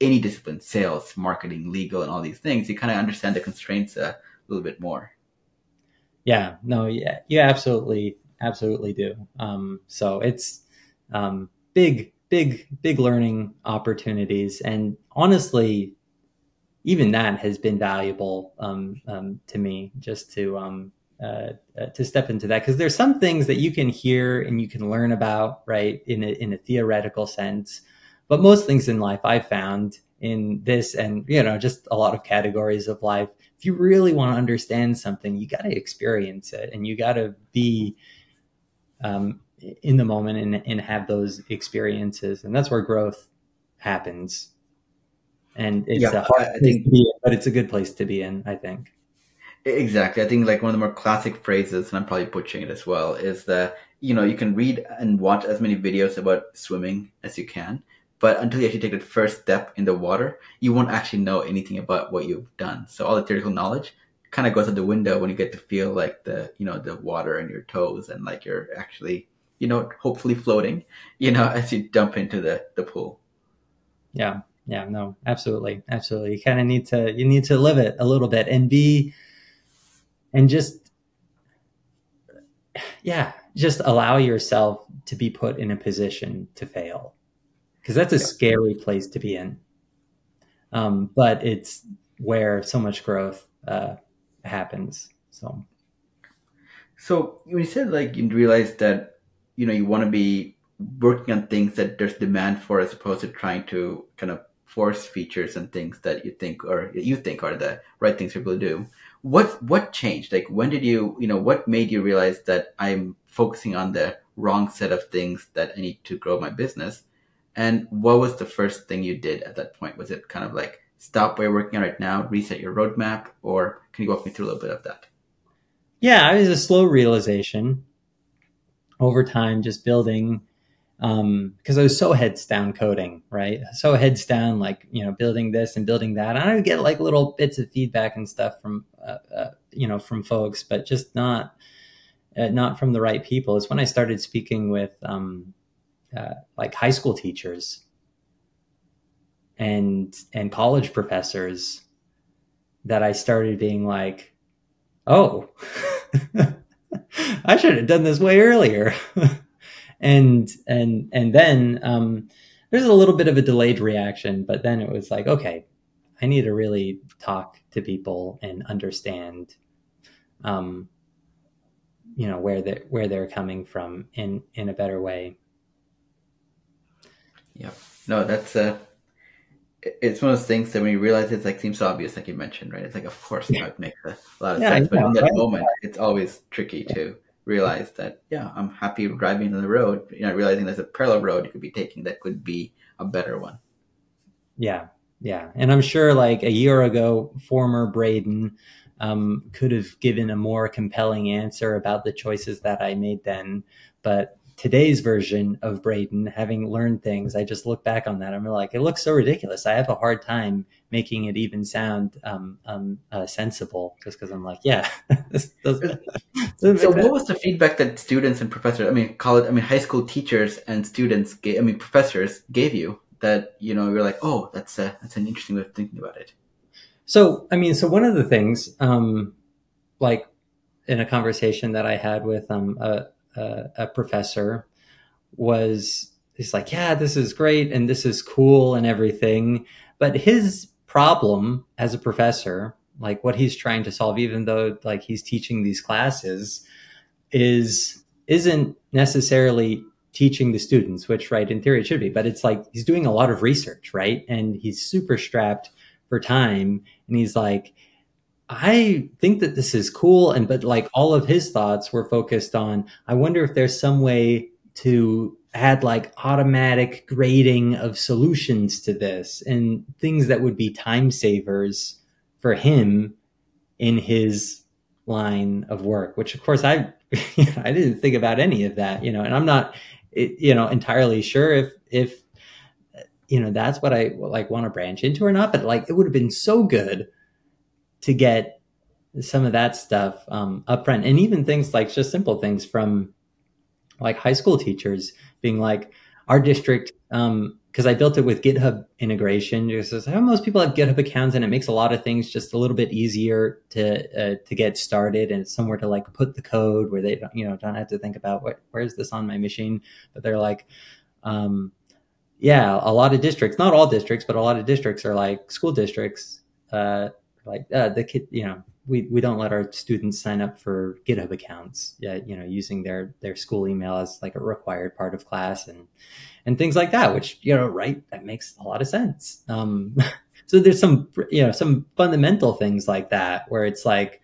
any discipline, sales, marketing, legal, and all these things. You kind of understand the constraints a little bit more. Yeah. No. Yeah. You absolutely, absolutely do. Um, so it's um, big big big learning opportunities and honestly even that has been valuable um, um, to me just to um, uh, uh, to step into that because there's some things that you can hear and you can learn about right in a, in a theoretical sense but most things in life i found in this and you know just a lot of categories of life if you really want to understand something you got to experience it and you got to be um, in the moment and, and have those experiences. And that's where growth happens. And it's yeah, a hard I think, to be in, but it's a good place to be in i think. Exactly. I think like one of the more classic phrases and i'm probably butchering it as well is that you know you can read and watch as many videos about swimming as you can but until you actually take the first step in the water you won't actually know anything about what you've done so all the theoretical knowledge kind of goes out the window when you get to feel like the you know the water in your toes and like you're actually you know, hopefully floating, you know, [LAUGHS] as you jump into the, the pool. Yeah. Yeah. No, absolutely. Absolutely. You kind of need to, you need to live it a little bit and be, and just, [SIGHS] yeah, just allow yourself to be put in a position to fail because that's a yeah. scary place to be in. Um, but it's where so much growth uh, happens. So, so when you said like you realized that you know you want to be working on things that there's demand for as opposed to trying to kind of force features and things that you think or you think are the right things for people to do what what changed like when did you you know what made you realize that i'm focusing on the wrong set of things that i need to grow my business and what was the first thing you did at that point? Was it kind of like stop what you're working on right now reset your roadmap or can you walk me through a little bit of that? Yeah it was a slow realization over time just building um because i was so heads down coding right? So heads down like you know building this and building that. And i would get like little bits of feedback and stuff from uh, uh, you know from folks but just not uh, not from the right people. It's when i started speaking with um uh, like high school teachers and and college professors that i started being like oh [LAUGHS] I should have done this way earlier. [LAUGHS] and and and then um, there's a little bit of a delayed reaction, but then it was like, okay, I need to really talk to people and understand, um, you know, where they where they're coming from in in a better way. Yeah, no, that's uh it's one of those things that when you realize it's like seems so obvious, like you mentioned, right? It's like, of course, yeah. that makes a lot of yeah, sense. But in that right? moment, it's always tricky to realize that, yeah, I'm happy driving on the road, you know, realizing there's a parallel road you could be taking that could be a better one. Yeah. Yeah. And I'm sure like a year ago, former Braden um, could have given a more compelling answer about the choices that I made then. But today's version of Braden, having learned things, I just look back on that. I'm like, it looks so ridiculous. I have a hard time making it even sound um, um, uh, sensible, just because I'm like, yeah. [LAUGHS] [LAUGHS] so, what was the feedback that students and professors, I mean, college, I mean, high school teachers and students, gave, I mean, professors gave you that you know you're like, oh, that's a, that's an interesting way of thinking about it. So, I mean, so one of the things, um, like in a conversation that I had with um, a, a, a professor was he's like, yeah, this is great and this is cool and everything. But his problem as a professor, like what he's trying to solve, even though like he's teaching these classes, is isn't necessarily teaching the students, which right in theory it should be, but it's like he's doing a lot of research, right? And he's super strapped for time. And he's like, I think that this is cool. And, but like all of his thoughts were focused on, I wonder if there's some way to add like automatic grading of solutions to this and things that would be time savers for him in his line of work, which of course I, [LAUGHS] I didn't think about any of that, you know, and I'm not, you know, entirely sure if, if, you know that's what I like want to branch into or not. But like it would have been so good to get some of that stuff um, upfront, and even things like just simple things from like high school teachers being like, our district um, because I built it with GitHub integration. Because how most people have GitHub accounts, and it makes a lot of things just a little bit easier to uh, to get started, and somewhere to like put the code where they don't, you know don't have to think about what where's this on my machine. But they're like, um, yeah, a lot of districts, not all districts, but a lot of districts are like school districts, uh, like uh, the kid, you know, we, we don't let our students sign up for GitHub accounts, yeah, you know, using their their school email as like a required part of class and and things like that, which you know, right, that makes a lot of sense. Um, [LAUGHS] so there's some you know some fundamental things like that where it's like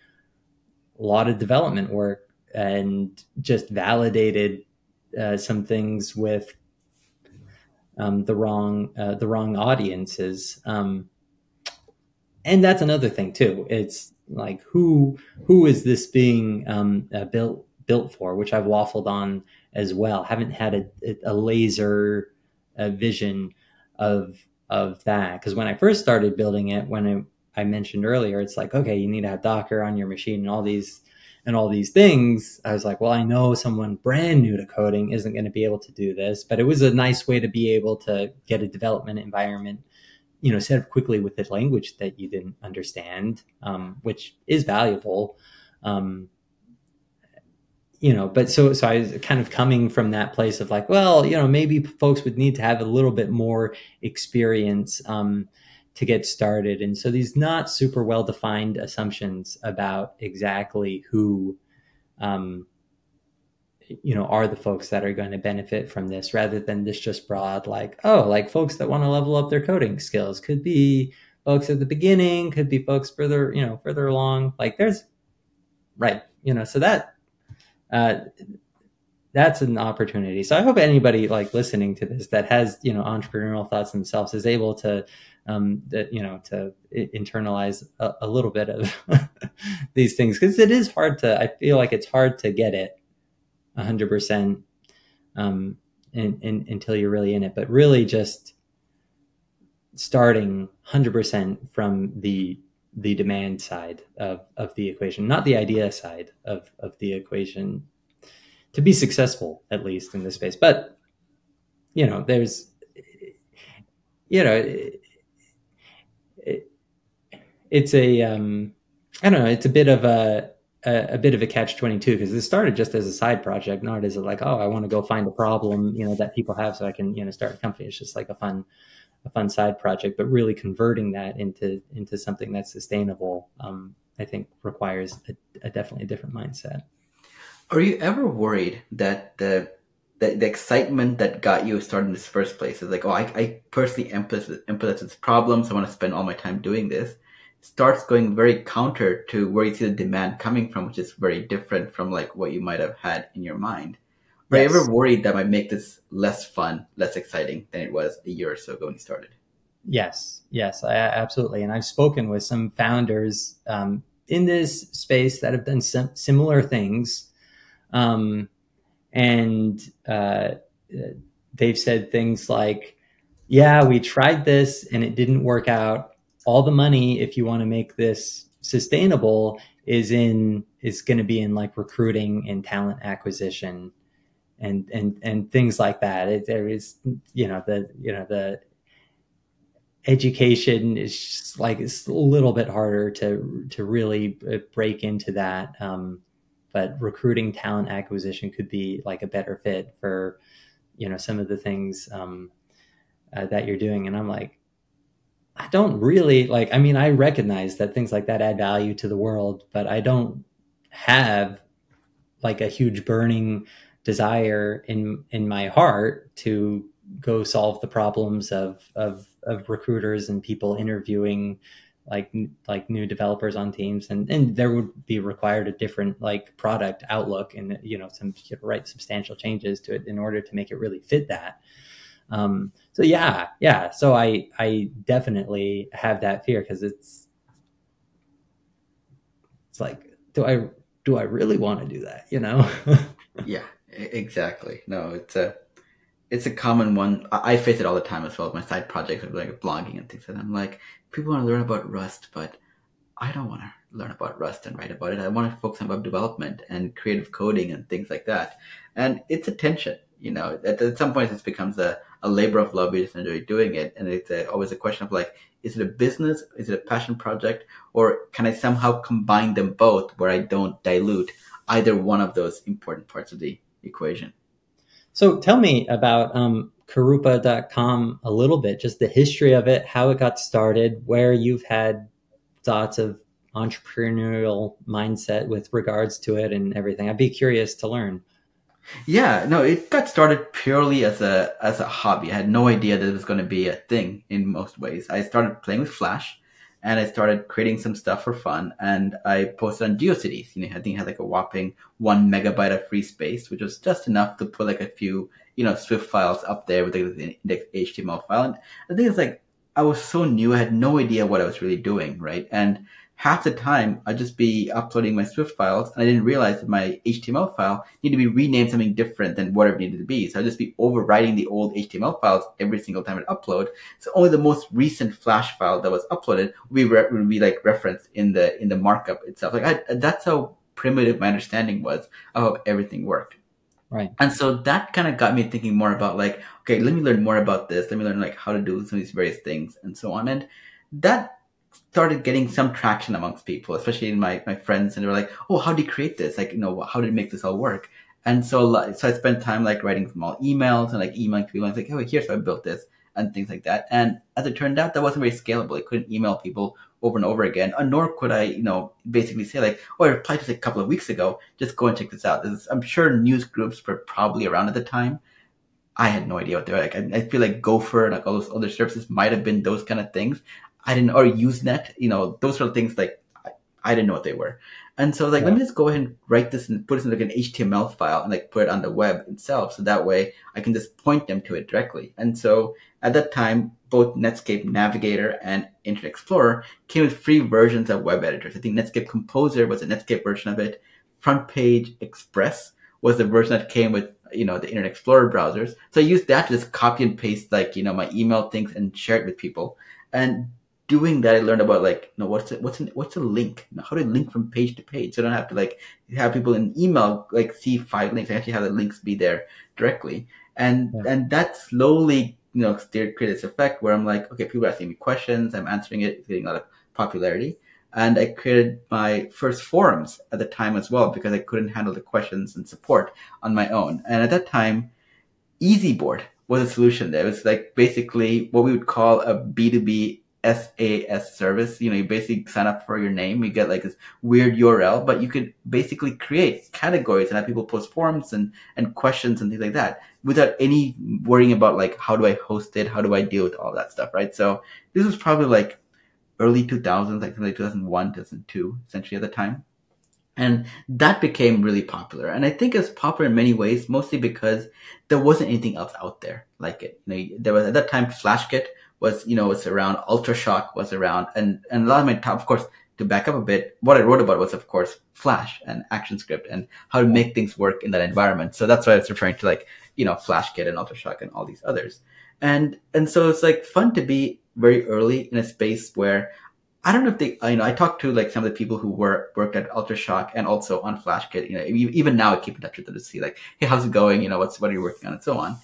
a lot of development work and just validated uh, some things with um, the wrong uh, the wrong audiences. Um, and that's another thing too. It's like who who is this being um, uh, built built for? Which I've waffled on as well. Haven't had a, a laser uh, vision of of that because when I first started building it, when I, I mentioned earlier, it's like okay, you need to have Docker on your machine and all these and all these things. I was like, well, I know someone brand new to coding isn't going to be able to do this, but it was a nice way to be able to get a development environment you know set up quickly with the language that you didn't understand um, which is valuable um, you know but so so i was kind of coming from that place of like well you know maybe folks would need to have a little bit more experience um, to get started. And so these not super well defined assumptions about exactly who um, you know are the folks that are going to benefit from this rather than this just broad like oh like folks that want to level up their coding skills. Could be folks at the beginning could be folks further you know further along. Like there's right you know so that uh that's an opportunity. So i hope anybody like listening to this that has you know entrepreneurial thoughts themselves is able to um that you know to internalize a, a little bit of [LAUGHS] these things. Because it is hard to i feel like it's hard to get it 100% um, in, until you're really in it, but really just starting 100% from the the demand side of, of the equation, not the idea side of, of the equation to be successful, at least in this space. But, you know, there's, you know, it, it, it's a, um, I don't know, it's a bit of a, a, a bit of a catch 22 because this started just as a side project, not as a like, oh, I want to go find a problem, you know, that people have so I can, you know, start a company. It's just like a fun, a fun side project, but really converting that into, into something that's sustainable, um, I think requires a, a definitely different mindset. Are you ever worried that the the, the excitement that got you started in this first place is like, oh, I, I personally empathize, empathize with problems. I want to spend all my time doing this starts going very counter to where you see the demand coming from, which is very different from like what you might have had in your mind. Were yes. you ever worried that might make this less fun, less exciting than it was a year or so ago when you started? Yes, yes, I, absolutely. And I've spoken with some founders um, in this space that have done sim- similar things, um, and uh, they've said things like, "Yeah, we tried this and it didn't work out, all the money if you want to make this sustainable is in is going to be in like recruiting and talent acquisition and and and things like that. It, there is you know the you know the education is just like it's a little bit harder to to really uh, break into that um, but recruiting talent acquisition could be like a better fit for you know some of the things um, uh, that you're doing. And i'm like I don't really like, I mean, I recognize that things like that add value to the world, but I don't have like a huge burning desire in in my heart to go solve the problems of of of recruiters and people interviewing like like new developers on teams. And and there would be required a different like product outlook and you know some right substantial changes to it in order to make it really fit that um, so yeah, yeah. So I I definitely have that fear because it's it's like do I do I really want to do that? You know? [LAUGHS] yeah, exactly. No, it's a it's a common one. I, I face it all the time as well. With my side projects of like blogging and things. And I'm like, people want to learn about Rust, but I don't want to learn about Rust and write about it. I want to focus on web development and creative coding and things like that. And it's a tension, you know. At, at some point, it becomes a, a labor of love. You just enjoy doing it, and it's a, always a question of like, is it a business? Is it a passion project? Or can I somehow combine them both where I don't dilute either one of those important parts of the equation? So tell me about um, Kirupa.com a little bit, just the history of it, how it got started, where you've had thoughts of entrepreneurial mindset with regards to it and everything. I'd be curious to learn. Yeah, no, it got started purely as a as a hobby. I had no idea that it was going to be a thing in most ways. I started playing with Flash, and I started creating some stuff for fun. And I posted on GeoCities. You know, I think had like a whopping one megabyte of free space, which was just enough to put like a few you know SWF files up there with like the index HTML file. And the thing is, like, I was so new, I had no idea what I was really doing, right? And half the time I'd just be uploading my SWF files and I didn't realize that my HTML file needed to be renamed something different than whatever it needed to be. So I'd just be overwriting the old HTML files every single time I'd upload. So only the most recent Flash file that was uploaded would be, re- would be like referenced in the, in the markup itself. Like I, that's how primitive my understanding was of how everything worked. Right. And so that kind of got me thinking more about like, okay, let me learn more about this. Let me learn like how to do some of these various things and so on. And that started getting some traction amongst people, especially in my, my friends, and they were like, "Oh, how did you create this? Like, you know, how did you make this all work?" And so, so I spent time like writing small emails and like emailing people. And I was like, "Oh, here's how I built this," and things like that. And as it turned out, that wasn't very scalable. I couldn't email people over and over again, and nor could I, you know, basically say like, "Oh, I replied to this a couple of weeks ago. Just go and check this out." This I'm sure news groups were probably around at the time. I had no idea what they were like. I, I feel like Gopher, like all those other services, might have been those kind of things. I didn't, or Usenet, you know, those sort of things like I, I didn't know what they were. And so I was like, yeah. let me just go ahead and write this and put it in like an HTML file and like put it on the web itself. So that way I can just point them to it directly. And so at that time, both Netscape Navigator and Internet Explorer came with free versions of web editors. I think Netscape Composer was a Netscape version of it. Front Page Express was the version that came with you know the Internet Explorer browsers. So I used that to just copy and paste like you know my email things and share it with people. And doing that, I learned about like, you know, what's a, what's an, what's a link? You know, how to link from page to page. So I don't have to like have people in email like see five links. I actually have the links be there directly, and yeah. and that slowly you know created this effect where I'm like, okay, people are asking me questions, I'm answering it, it's getting a lot of popularity. And I created my first forums at the time as well because I couldn't handle the questions and support on my own. And at that time, Ezboard was a solution there. It was like basically what we would call a B2B SaaS service. You know, you basically sign up for your name, you get like this weird URL, but you could basically create categories and have people post forms and, and questions and things like that without any worrying about like, how do I host it? How do I deal with all that stuff, right? So this was probably like early 2000s, like, like 2001, 2002, essentially at the time. And that became really popular. And I think it's popular in many ways, mostly because there wasn't anything else out there like it. You know, there was at that time FlashKit was, you know, was around, Ultrashock was around, and, and a lot of my top, of course, to back up a bit, what I wrote about was, of course, Flash and ActionScript and how to make things work in that environment. So that's why I was referring to like, you know, FlashKit and Ultrashock and all these others. And, and so it's like fun to be very early in a space where I don't know if they, you know, I talked to like some of the people who were worked at Ultrashock and also on FlashKit. You know, even now I keep in touch with them to see like, hey, how's it going? You know, what's what are you working on and so on.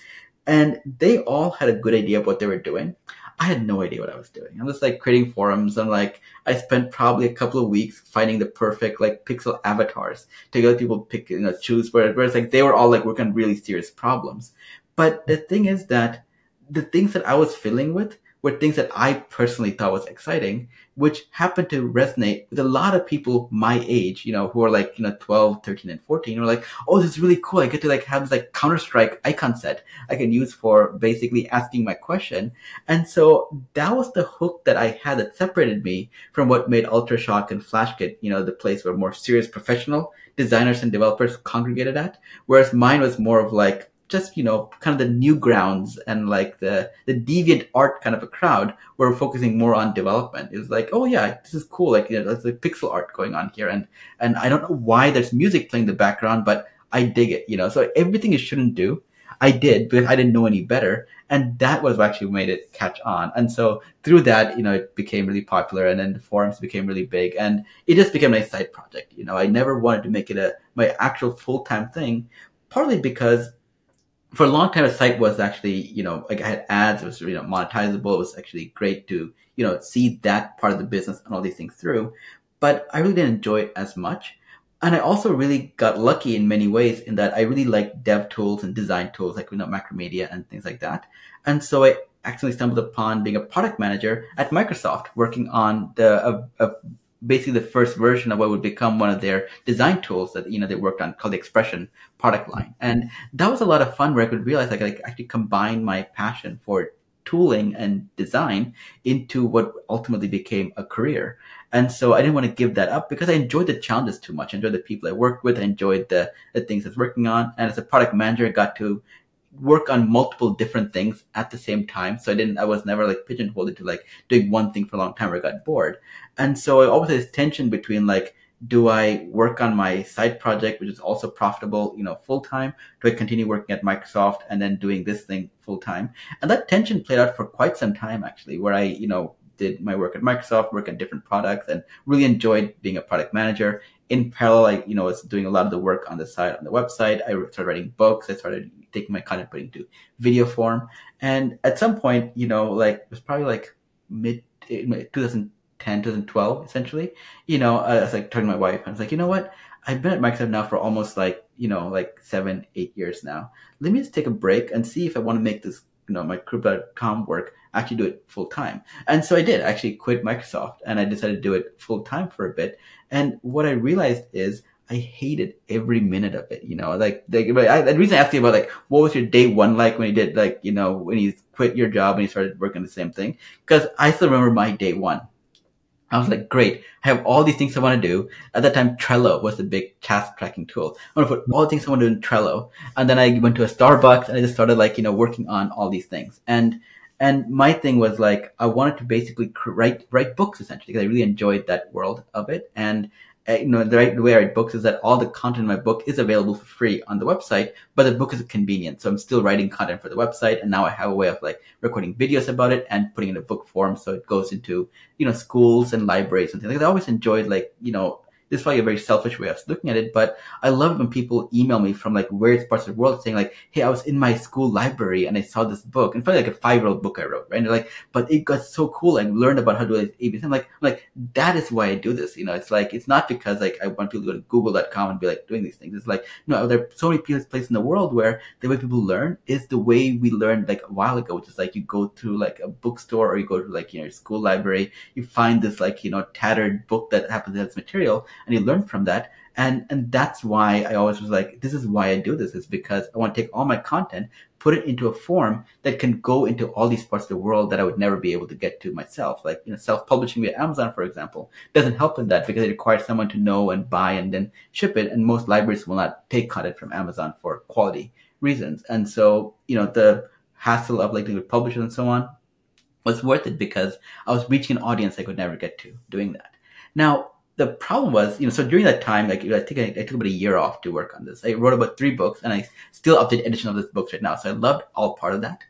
And they all had a good idea of what they were doing. I had no idea what I was doing. I'm just like creating forums. I'm like, I spent probably a couple of weeks finding the perfect like pixel avatars to get people pick, you know, choose where, where like they were all like working on really serious problems. But the thing is that the things that I was filling with were things that I personally thought was exciting, which happened to resonate with a lot of people my age, you know, who are like, you know, 12, 13, and 14, who are like, oh, this is really cool. I get to like have this like Counter-Strike icon set I can use for basically asking my question. And so that was the hook that I had that separated me from what made Ultrashock and FlashKit, you know, the place where more serious professional designers and developers congregated at. Whereas mine was more of like, just you know kind of the Newgrounds and like the the DeviantArt kind of a crowd were focusing more on development it was like oh yeah this is cool like you know, there's like pixel art going on here and and i don't know why there's music playing in the background but i dig it you know so everything you shouldn't do I did because I didn't know any better. And that was what actually made it catch on. And so through that, you know, it became really popular and then the forums became really big and it just became a side project. You know, I never wanted to make it a, my actual full-time thing, partly because for a long time, the site was actually, you know, like I had ads, it was, you know, monetizable. It was actually great to, you know, see that part of the business and all these things through. But I really didn't enjoy it as much. And I also really got lucky in many ways in that I really like dev tools and design tools like, you know, Macromedia and things like that. And so I accidentally stumbled upon being a product manager at Microsoft, working on the, a, a basically the first version of what would become one of their design tools that you know they worked on called the expression product line. And that was a lot of fun where i could realize i could actually combine my passion for tooling and design into what ultimately became a career. And so i didn't want to give that up because i enjoyed the challenges too much. I enjoyed the people i worked with. I enjoyed the, the things i was working on. And as a product manager i got to work on multiple different things at the same time. So I didn't, I was never like pigeonholed into like doing one thing for a long time or got bored. And so I always had this tension between like, do I work on my side project, which is also profitable, you know, full time? Do I continue working at Microsoft and then doing this thing full time? And that tension played out for quite some time actually, where I, you know, did my work at Microsoft, work on different products and really enjoyed being a product manager. In parallel, I, you know, was doing a lot of the work on the side, on the website. I started writing books. I started taking my content, putting into video form. And at some point, you know, like it was probably like mid eh, 2010, 2012, essentially, you know, I was like talking to my wife, I was like, you know what? I've been at Microsoft now for almost like, you know, like seven, eight years now. Let me just take a break and see if I want to make this, you know, my Kirupa.com work, actually do it full time. And so I did I actually quit Microsoft and I decided to do it full time for a bit. And what I realized is I hated every minute of it. You know, like, like I, the reason I asked you about like what was your day one like when you did like you know when you quit your job and you started working the same thing because I still remember my day one. I was like, great. I have all these things I want to do. At that time, Trello was the big task tracking tool. I want to put all the things I want to do in Trello. And then I went to a Starbucks and I just started like, you know, working on all these things. And, and my thing was like, I wanted to basically write, write books essentially because I really enjoyed that world of it. And, uh, you know, the right way I write books is that all the content in my book is available for free on the website, but the book is convenient. So I'm still writing content for the website and now I have a way of like recording videos about it and putting it in a book form. So it goes into, you know, schools and libraries and things like that. I always enjoyed like, you know, this is probably a very selfish way of looking at it, but I love when people email me from like various parts of the world saying like, "Hey, I was in my school library and I saw this book." And probably like a five-year-old book I wrote, right? And they're like, "But it got so cool. I learned about how to do ABC." I'm like, I'm like that is why I do this. You know, it's like it's not because like I want people to go to Google.com and be like doing these things. It's like no, there are so many places in the world where the way people learn is the way we learned like a while ago, which is like you go to like a bookstore or you go to like you know your school library, you find this like you know tattered book that happens to have this material, and you learn from that and and that's why I always was like, this is why I do this is because I want to take all my content, put it into a form that can go into all these parts of the world that I would never be able to get to myself. Like you know, self-publishing via Amazon, for example, doesn't help with that because it requires someone to know and buy and then ship it, and most libraries will not take content from Amazon for quality reasons. And so you know the hassle of like with publishers and so on was worth it because I was reaching an audience I could never get to doing that. Now, the problem was, you know, so during that time, like I think I, I, took about a year off to work on this. I wrote about three books, and I still update edition of this books right now. So I loved all part of that.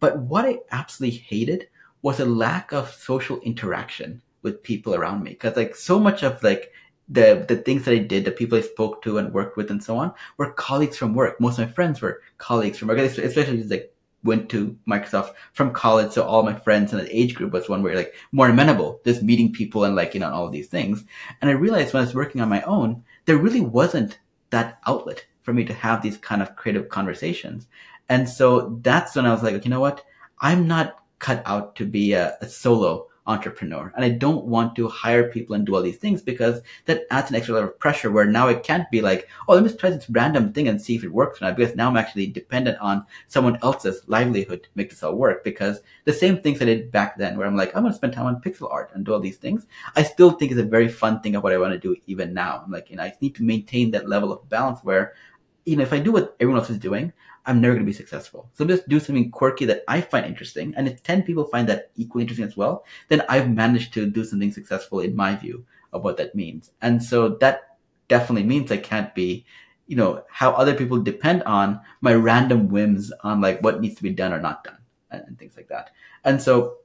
But what I absolutely hated was a lack of social interaction with people around me, because like so much of like the the things that I did, the people I spoke to and worked with, and so on, were colleagues from work. Most of my friends were colleagues from work, especially like went to Microsoft from college. So all my friends in the age group was one where like more amenable, just meeting people and like, you know, all these things. And I realized when I was working on my own, there really wasn't that outlet for me to have these kind of creative conversations. And so that's when I was like, you know what? I'm not cut out to be a, a solo entrepreneur. And I don't want to hire people and do all these things because that adds an extra level of pressure where now it can't be like, oh, let me try this random thing and see if it works or not. Because now I'm actually dependent on someone else's livelihood to make this all work. Because the same things I did back then where I'm like, I'm going to spend time on pixel art and do all these things. I still think is a very fun thing of what I want to do even now. I'm like, you know, I need to maintain that level of balance where, you know, if I do what everyone else is doing, I'm never going to be successful. So just do something quirky that I find interesting. And if 10 people find that equally interesting as well, then I've managed to do something successful in my view of what that means. And so that definitely means I can't be you know, how other people depend on my random whims on like what needs to be done or not done and, and things like that. And so,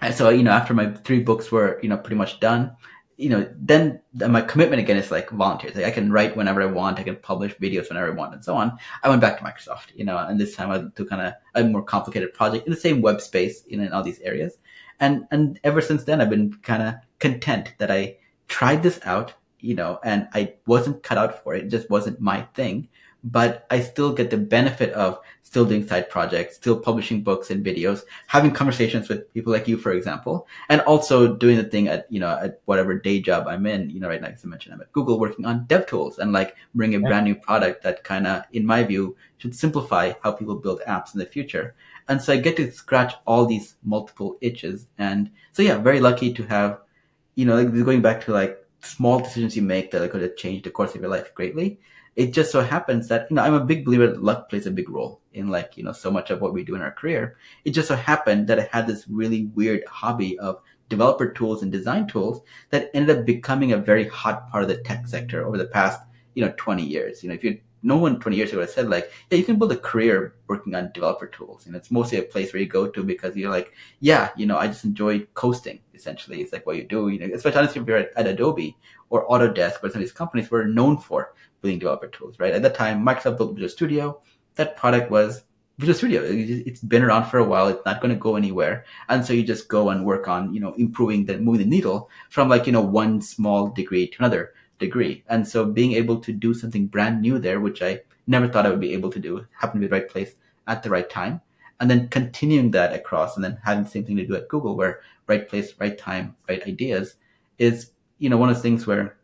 and so, you know, after my three books were, you know, pretty much done, you know, then my commitment again is like volunteers. Like I can write whenever I want. I can publish videos whenever I want and so on. I went back to Microsoft, you know, and this time I took kind of a more complicated project in the same web space, you know, in all these areas. And, and ever since then, I've been kind of content that I tried this out, you know, and I wasn't cut out for it. It just wasn't my thing but I still get the benefit of still doing side projects, still publishing books and videos, having conversations with people like you, for example, and also doing the thing at, you know, at whatever day job I'm in, you know, right now, as I mentioned, I'm at Google working on dev tools and like bring a yeah. brand new product that kind of, in my view, should simplify how people build apps in the future. And so I get to scratch all these multiple itches. And so, yeah, very lucky to have, you know, like going back to like small decisions you make that could have changed the course of your life greatly it just so happens that you know I'm a big believer that luck plays a big role in like you know so much of what we do in our career. It just so happened that I had this really weird hobby of developer tools and design tools that ended up becoming a very hot part of the tech sector over the past you know 20 years. You know if you no one 20 years ago said like yeah you can build a career working on developer tools and it's mostly a place where you go to because you're like yeah you know I just enjoy coasting essentially it's like what you do you know especially if you're at, at Adobe or Autodesk or some of these companies were known for building developer tools, right? At that time, Microsoft built Visual Studio. That product was Visual Studio. It's been around for a while. It's not going to go anywhere. And so you just go and work on, you know, improving the, moving the needle from like, you know, one small degree to another degree. And so being able to do something brand new there, which I never thought I would be able to do, happened to be the right place at the right time. And then continuing that across and then having the same thing to do at Google where right place, right time, right ideas is, you know, one of those things where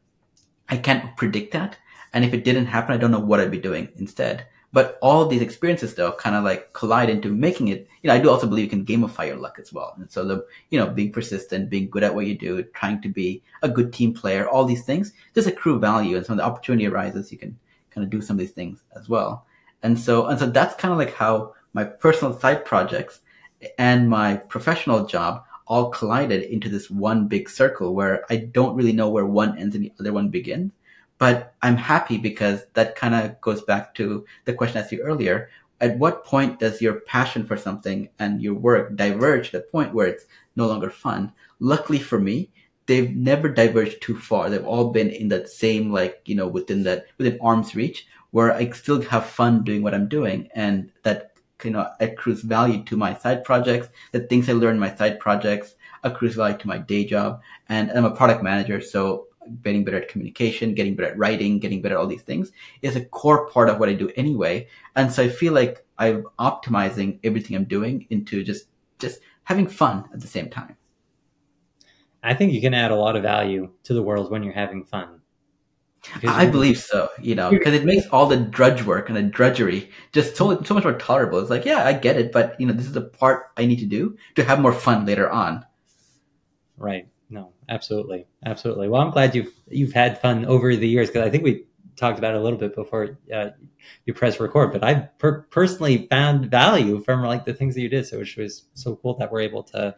I can't predict that and if it didn't happen, I don't know what I'd be doing instead. But all of these experiences though kind of like collide into making it, you know, I do also believe you can gamify your luck as well. And so the, you know, being persistent, being good at what you do, trying to be a good team player, all these things just accrue value. And so when the opportunity arises, you can kind of do some of these things as well. And so, and so that's kind of like how my personal side projects and my professional job all collided into this one big circle where I don't really know where one ends and the other one begins but I'm happy because that kind of goes back to the question I you earlier. At what point does your passion for something and your work diverge to the point where it's no longer fun? Luckily for me, they've never diverged too far. They've all been in that same, like, you know, within that, within arm's reach where I still have fun doing what I'm doing and that, you know, accrues value to my side projects, the things I learn in my side projects accrues value to my day job. And I'm a product manager. So getting better at communication, getting better at writing, getting better at all these things is a core part of what I do anyway. And so I feel like I'm optimizing everything I'm doing into just just having fun at the same time. I think you can add a lot of value to the world when you're having fun. I believe so, you know, because it makes all the drudge work and the drudgery just so, so much more tolerable. It's like, yeah, I get it, but you know, this is the part I need to do to have more fun later on. Right absolutely, absolutely. Well, I'm glad you've you've had fun over the years because I think we talked about it a little bit before uh, you press record. But I per- personally found value from like the things that you did, so which was so cool that we're able to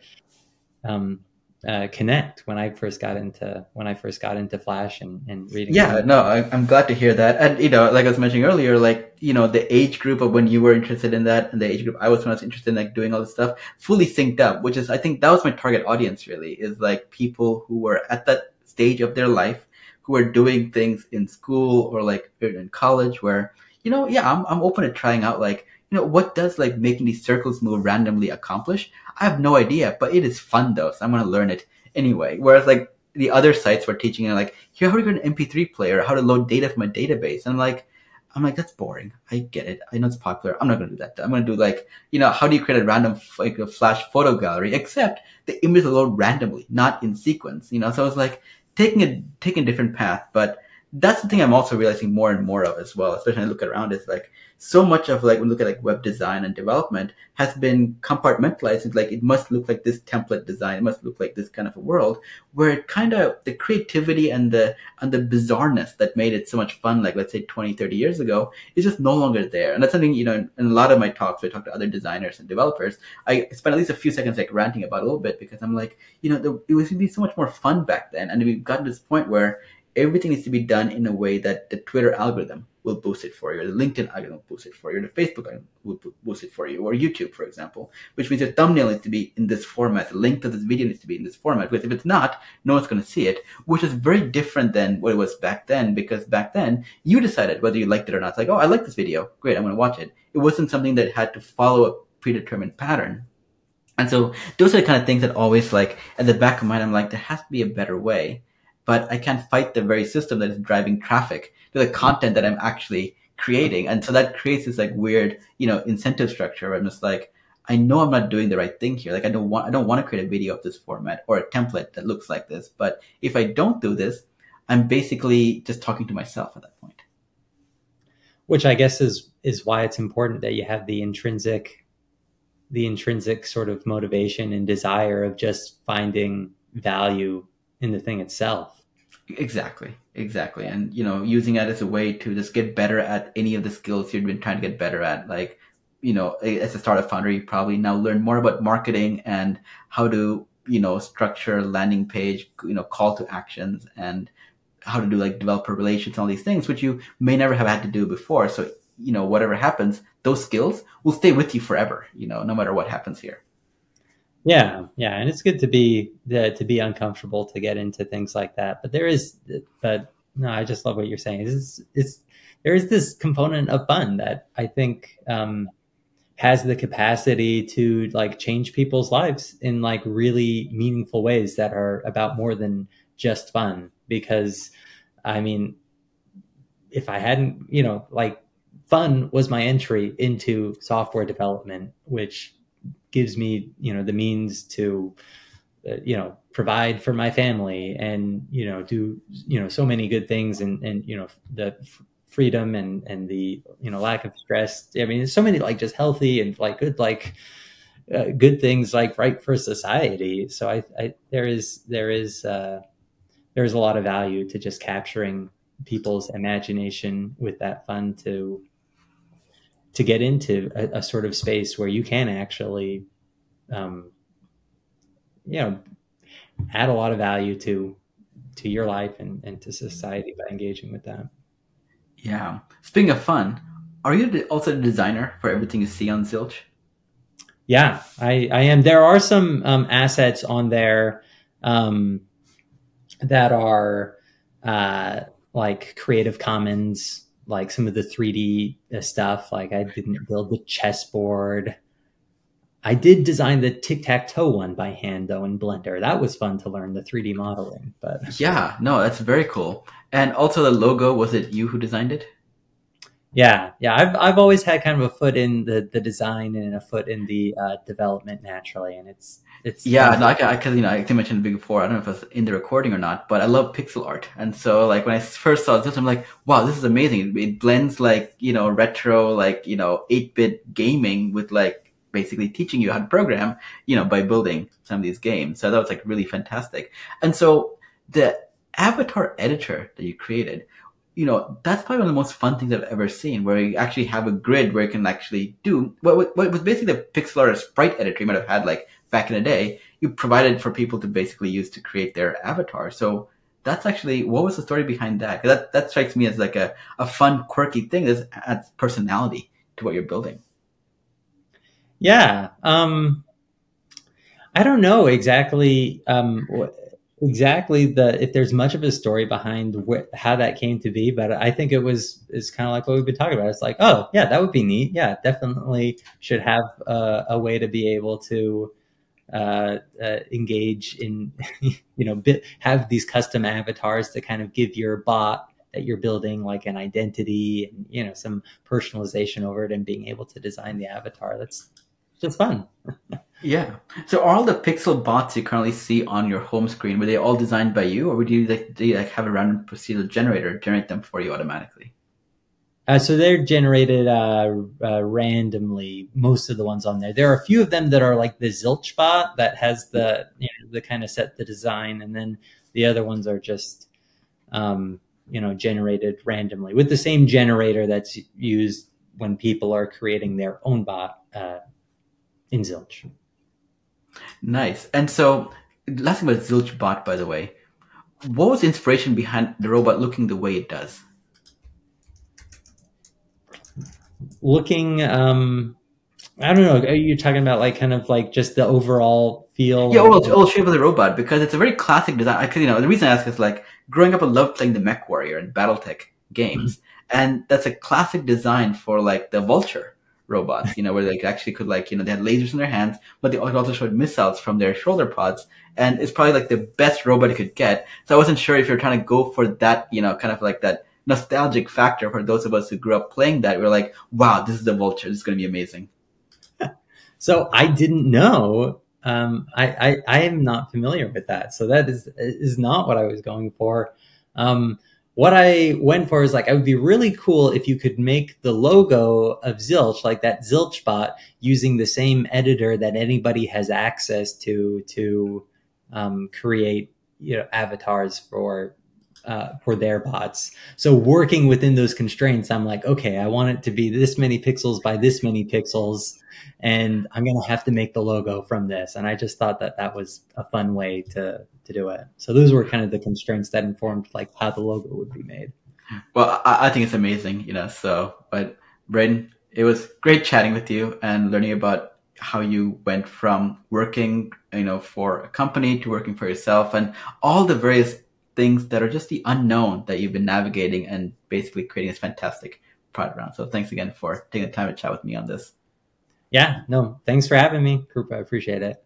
um, uh, connect when I first got into when I first got into Flash and, and reading. Yeah, no, I, am glad to hear that. And you know, like I was mentioning earlier, like you know, the age group of when you were interested in that, and the age group I was when I was interested in like doing all this stuff, fully synced up. Which is, I think, that was my target audience. Really, is like people who were at that stage of their life who are doing things in school or like in college where you know, yeah, I'm I'm open to trying out like you know, what does like making these circles move randomly accomplish? I have no idea, but it is fun though, so I'm gonna learn it anyway. Whereas like the other sites were teaching like, here how to get an MP3 player, how to load data from a database. And I'm like, I'm like, that's boring. I get it. I know it's popular. I'm not gonna do that. I'm gonna do like, you know, how do you create a random like a flash photo gallery? Except the images will load randomly, not in sequence. You know, so I was like taking a taking a different path, but that's the thing I'm also realizing more and more of as well, especially when I look around is like so much of like when we look at like web design and development has been compartmentalized. It's like it must look like this template design, it must look like this kind of a world where it kind of the creativity and the and the bizarreness that made it so much fun, like let's say 20, 30 years ago, is just no longer there. And that's something, you know, in, in a lot of my talks, I talk to other designers and developers, I spend at least a few seconds like ranting about a little bit because I'm like, you know, the, it was be so much more fun back then. And we've gotten to this point where everything needs to be done in a way that the Twitter algorithm will boost it for you, the LinkedIn algorithm will boost it for you, the Facebook icon will boost it for you, or YouTube, for example, which means your thumbnail needs to be in this format. The link to this video needs to be in this format, because if it's not, no one's going to see it, which is very different than what it was back then, because back then you decided whether you liked it or not. It's like, oh, I like this video. Great, I'm going to watch it. It wasn't something that had to follow a predetermined pattern. And so those are the kind of things that always like at the back of my mind, I'm like, there has to be a better way but I can't fight the very system that is driving traffic to the content that I'm actually creating. And so that creates this like weird, you know, incentive structure where I'm just like, I know I'm not doing the right thing here. Like I don't want, I don't want to create a video of this format or a template that looks like this. But if I don't do this, I'm basically just talking to myself at that point. Which I guess is, is why it's important that you have the intrinsic, the intrinsic sort of motivation and desire of just finding value in the thing itself Exactly, exactly. And, you know, using it as a way to just get better at any of the skills you've been trying to get better at. Like, you know, as a startup founder, you probably now learn more about marketing and how to, you know, structure landing page, you know, call to actions and how to do like developer relations, all these things, which you may never have had to do before. So, you know, whatever happens, those skills will stay with you forever, you know, no matter what happens here. Yeah, yeah, and it's good to be to be uncomfortable to get into things like that. But there is, but no, I just love what you're saying. It's, it's there is this component of fun that I think um, has the capacity to like change people's lives in like really meaningful ways that are about more than just fun. Because I mean, if I hadn't, you know, like fun was my entry into software development, which gives me you know the means to uh, you know provide for my family and you know do you know so many good things and and you know the freedom and and the you know lack of stress. I mean there's so many like just healthy and like good like uh, good things like right for society. So I, I there is there is uh there's a lot of value to just capturing people's imagination with that fun to to get into a, a sort of space where you can actually, um, you know, add a lot of value to to your life and, and to society by engaging with that. Yeah. Speaking of fun, are you also the designer for everything you see on Zilch? Yeah, I, I am. There are some um, assets on there um, that are uh, like Creative Commons like some of the 3D uh, stuff. Like I didn't build the chessboard. I did design the tic tac toe one by hand though in Blender. That was fun to learn the 3D modeling. But yeah, no, that's very cool. And also the logo, was it you who designed it? Yeah, yeah. I've I've always had kind of a foot in the the design and a foot in the uh, development naturally, and it's it's yeah, no, I, I, cause, you know, I mentioned before, I don't know if it's in the recording or not, but I love pixel art. And so like when I first saw this, I'm like, wow, this is amazing. It, it blends like, you know, retro, like, you know, 8-bit gaming with like basically teaching you how to program, you know, by building some of these games. So that was like really fantastic. And so the avatar editor that you created, you know, that's probably one of the most fun things I've ever seen, where you actually have a grid where you can actually do what, what was basically the pixel art sprite editor you might have had like back in the day, you provided for people to basically use to create their avatar. So that's actually what was the story behind that? That that strikes me as like a, a fun, quirky thing that adds personality to what you're building. Yeah, um, I don't know exactly um, exactly the if there's much of a story behind wh- how that came to be, but I think it was is kind of like what we've been talking about. It's like, oh yeah, that would be neat. Yeah, definitely should have a, a way to be able to uh, uh, engage in, [LAUGHS] you know, bit, have these custom avatars to kind of give your bot that you're building like an identity and, you know, some personalization over it and being able to design the avatar. That's just fun. [LAUGHS] yeah. So all the pixel bots you currently see on your home screen, were they all designed by you or would you like, do you like have a random procedural generator generate them for you automatically? Uh, so they're generated uh, uh, randomly. Most of the ones on there. There are a few of them that are like the Zilch bot that has the you know, the kind of set the design, and then the other ones are just um, you know generated randomly with the same generator that's used when people are creating their own bot uh, in Zilch. Nice. And so, last thing about Zilchbot, by the way, what was the inspiration behind the robot looking the way it does? looking. Um, I don't know. Are you talking about like kind of like just the overall feel? Yeah, overall, overall shape of the robot because it's a very classic design. Because you know the reason I ask is like growing up, I loved playing the Mech Warrior and BattleTech games, mm-hmm. and that's a classic design for like the Vulture robots. You know, where they actually could like you know they had lasers in their hands, but they also showed missiles from their shoulder pods, and it's probably like the best robot you could get. So I wasn't sure if you're trying to go for that, you know, kind of like that nostalgic factor for those of us who grew up playing that. We are like, wow, this is the Vulture. This is going to be amazing. [LAUGHS] so I didn't know. Um, I, I, I am not familiar with that. So that is is not what I was going for. Um, what I went for is like, I would be really cool if you could make the logo of Zilch, like that Zilch bot, using the same editor that anybody has access to to um, create you know avatars for uh, for their bots. So working within those constraints, I'm like, okay, I want it to be this many pixels by this many pixels, and I'm gonna have to make the logo from this. And I just thought that that was a fun way to to do it. So those were kind of the constraints that informed like how the logo would be made. Well, I, I think it's amazing, you know. So, but Braden, it was great chatting with you and learning about how you went from working, you know, for a company to working for yourself and all the various things that are just the unknown that you've been navigating and basically creating this fantastic product around. So thanks again for taking the time to chat with me on this. Yeah, no, thanks for having me, Kirupa. I appreciate it.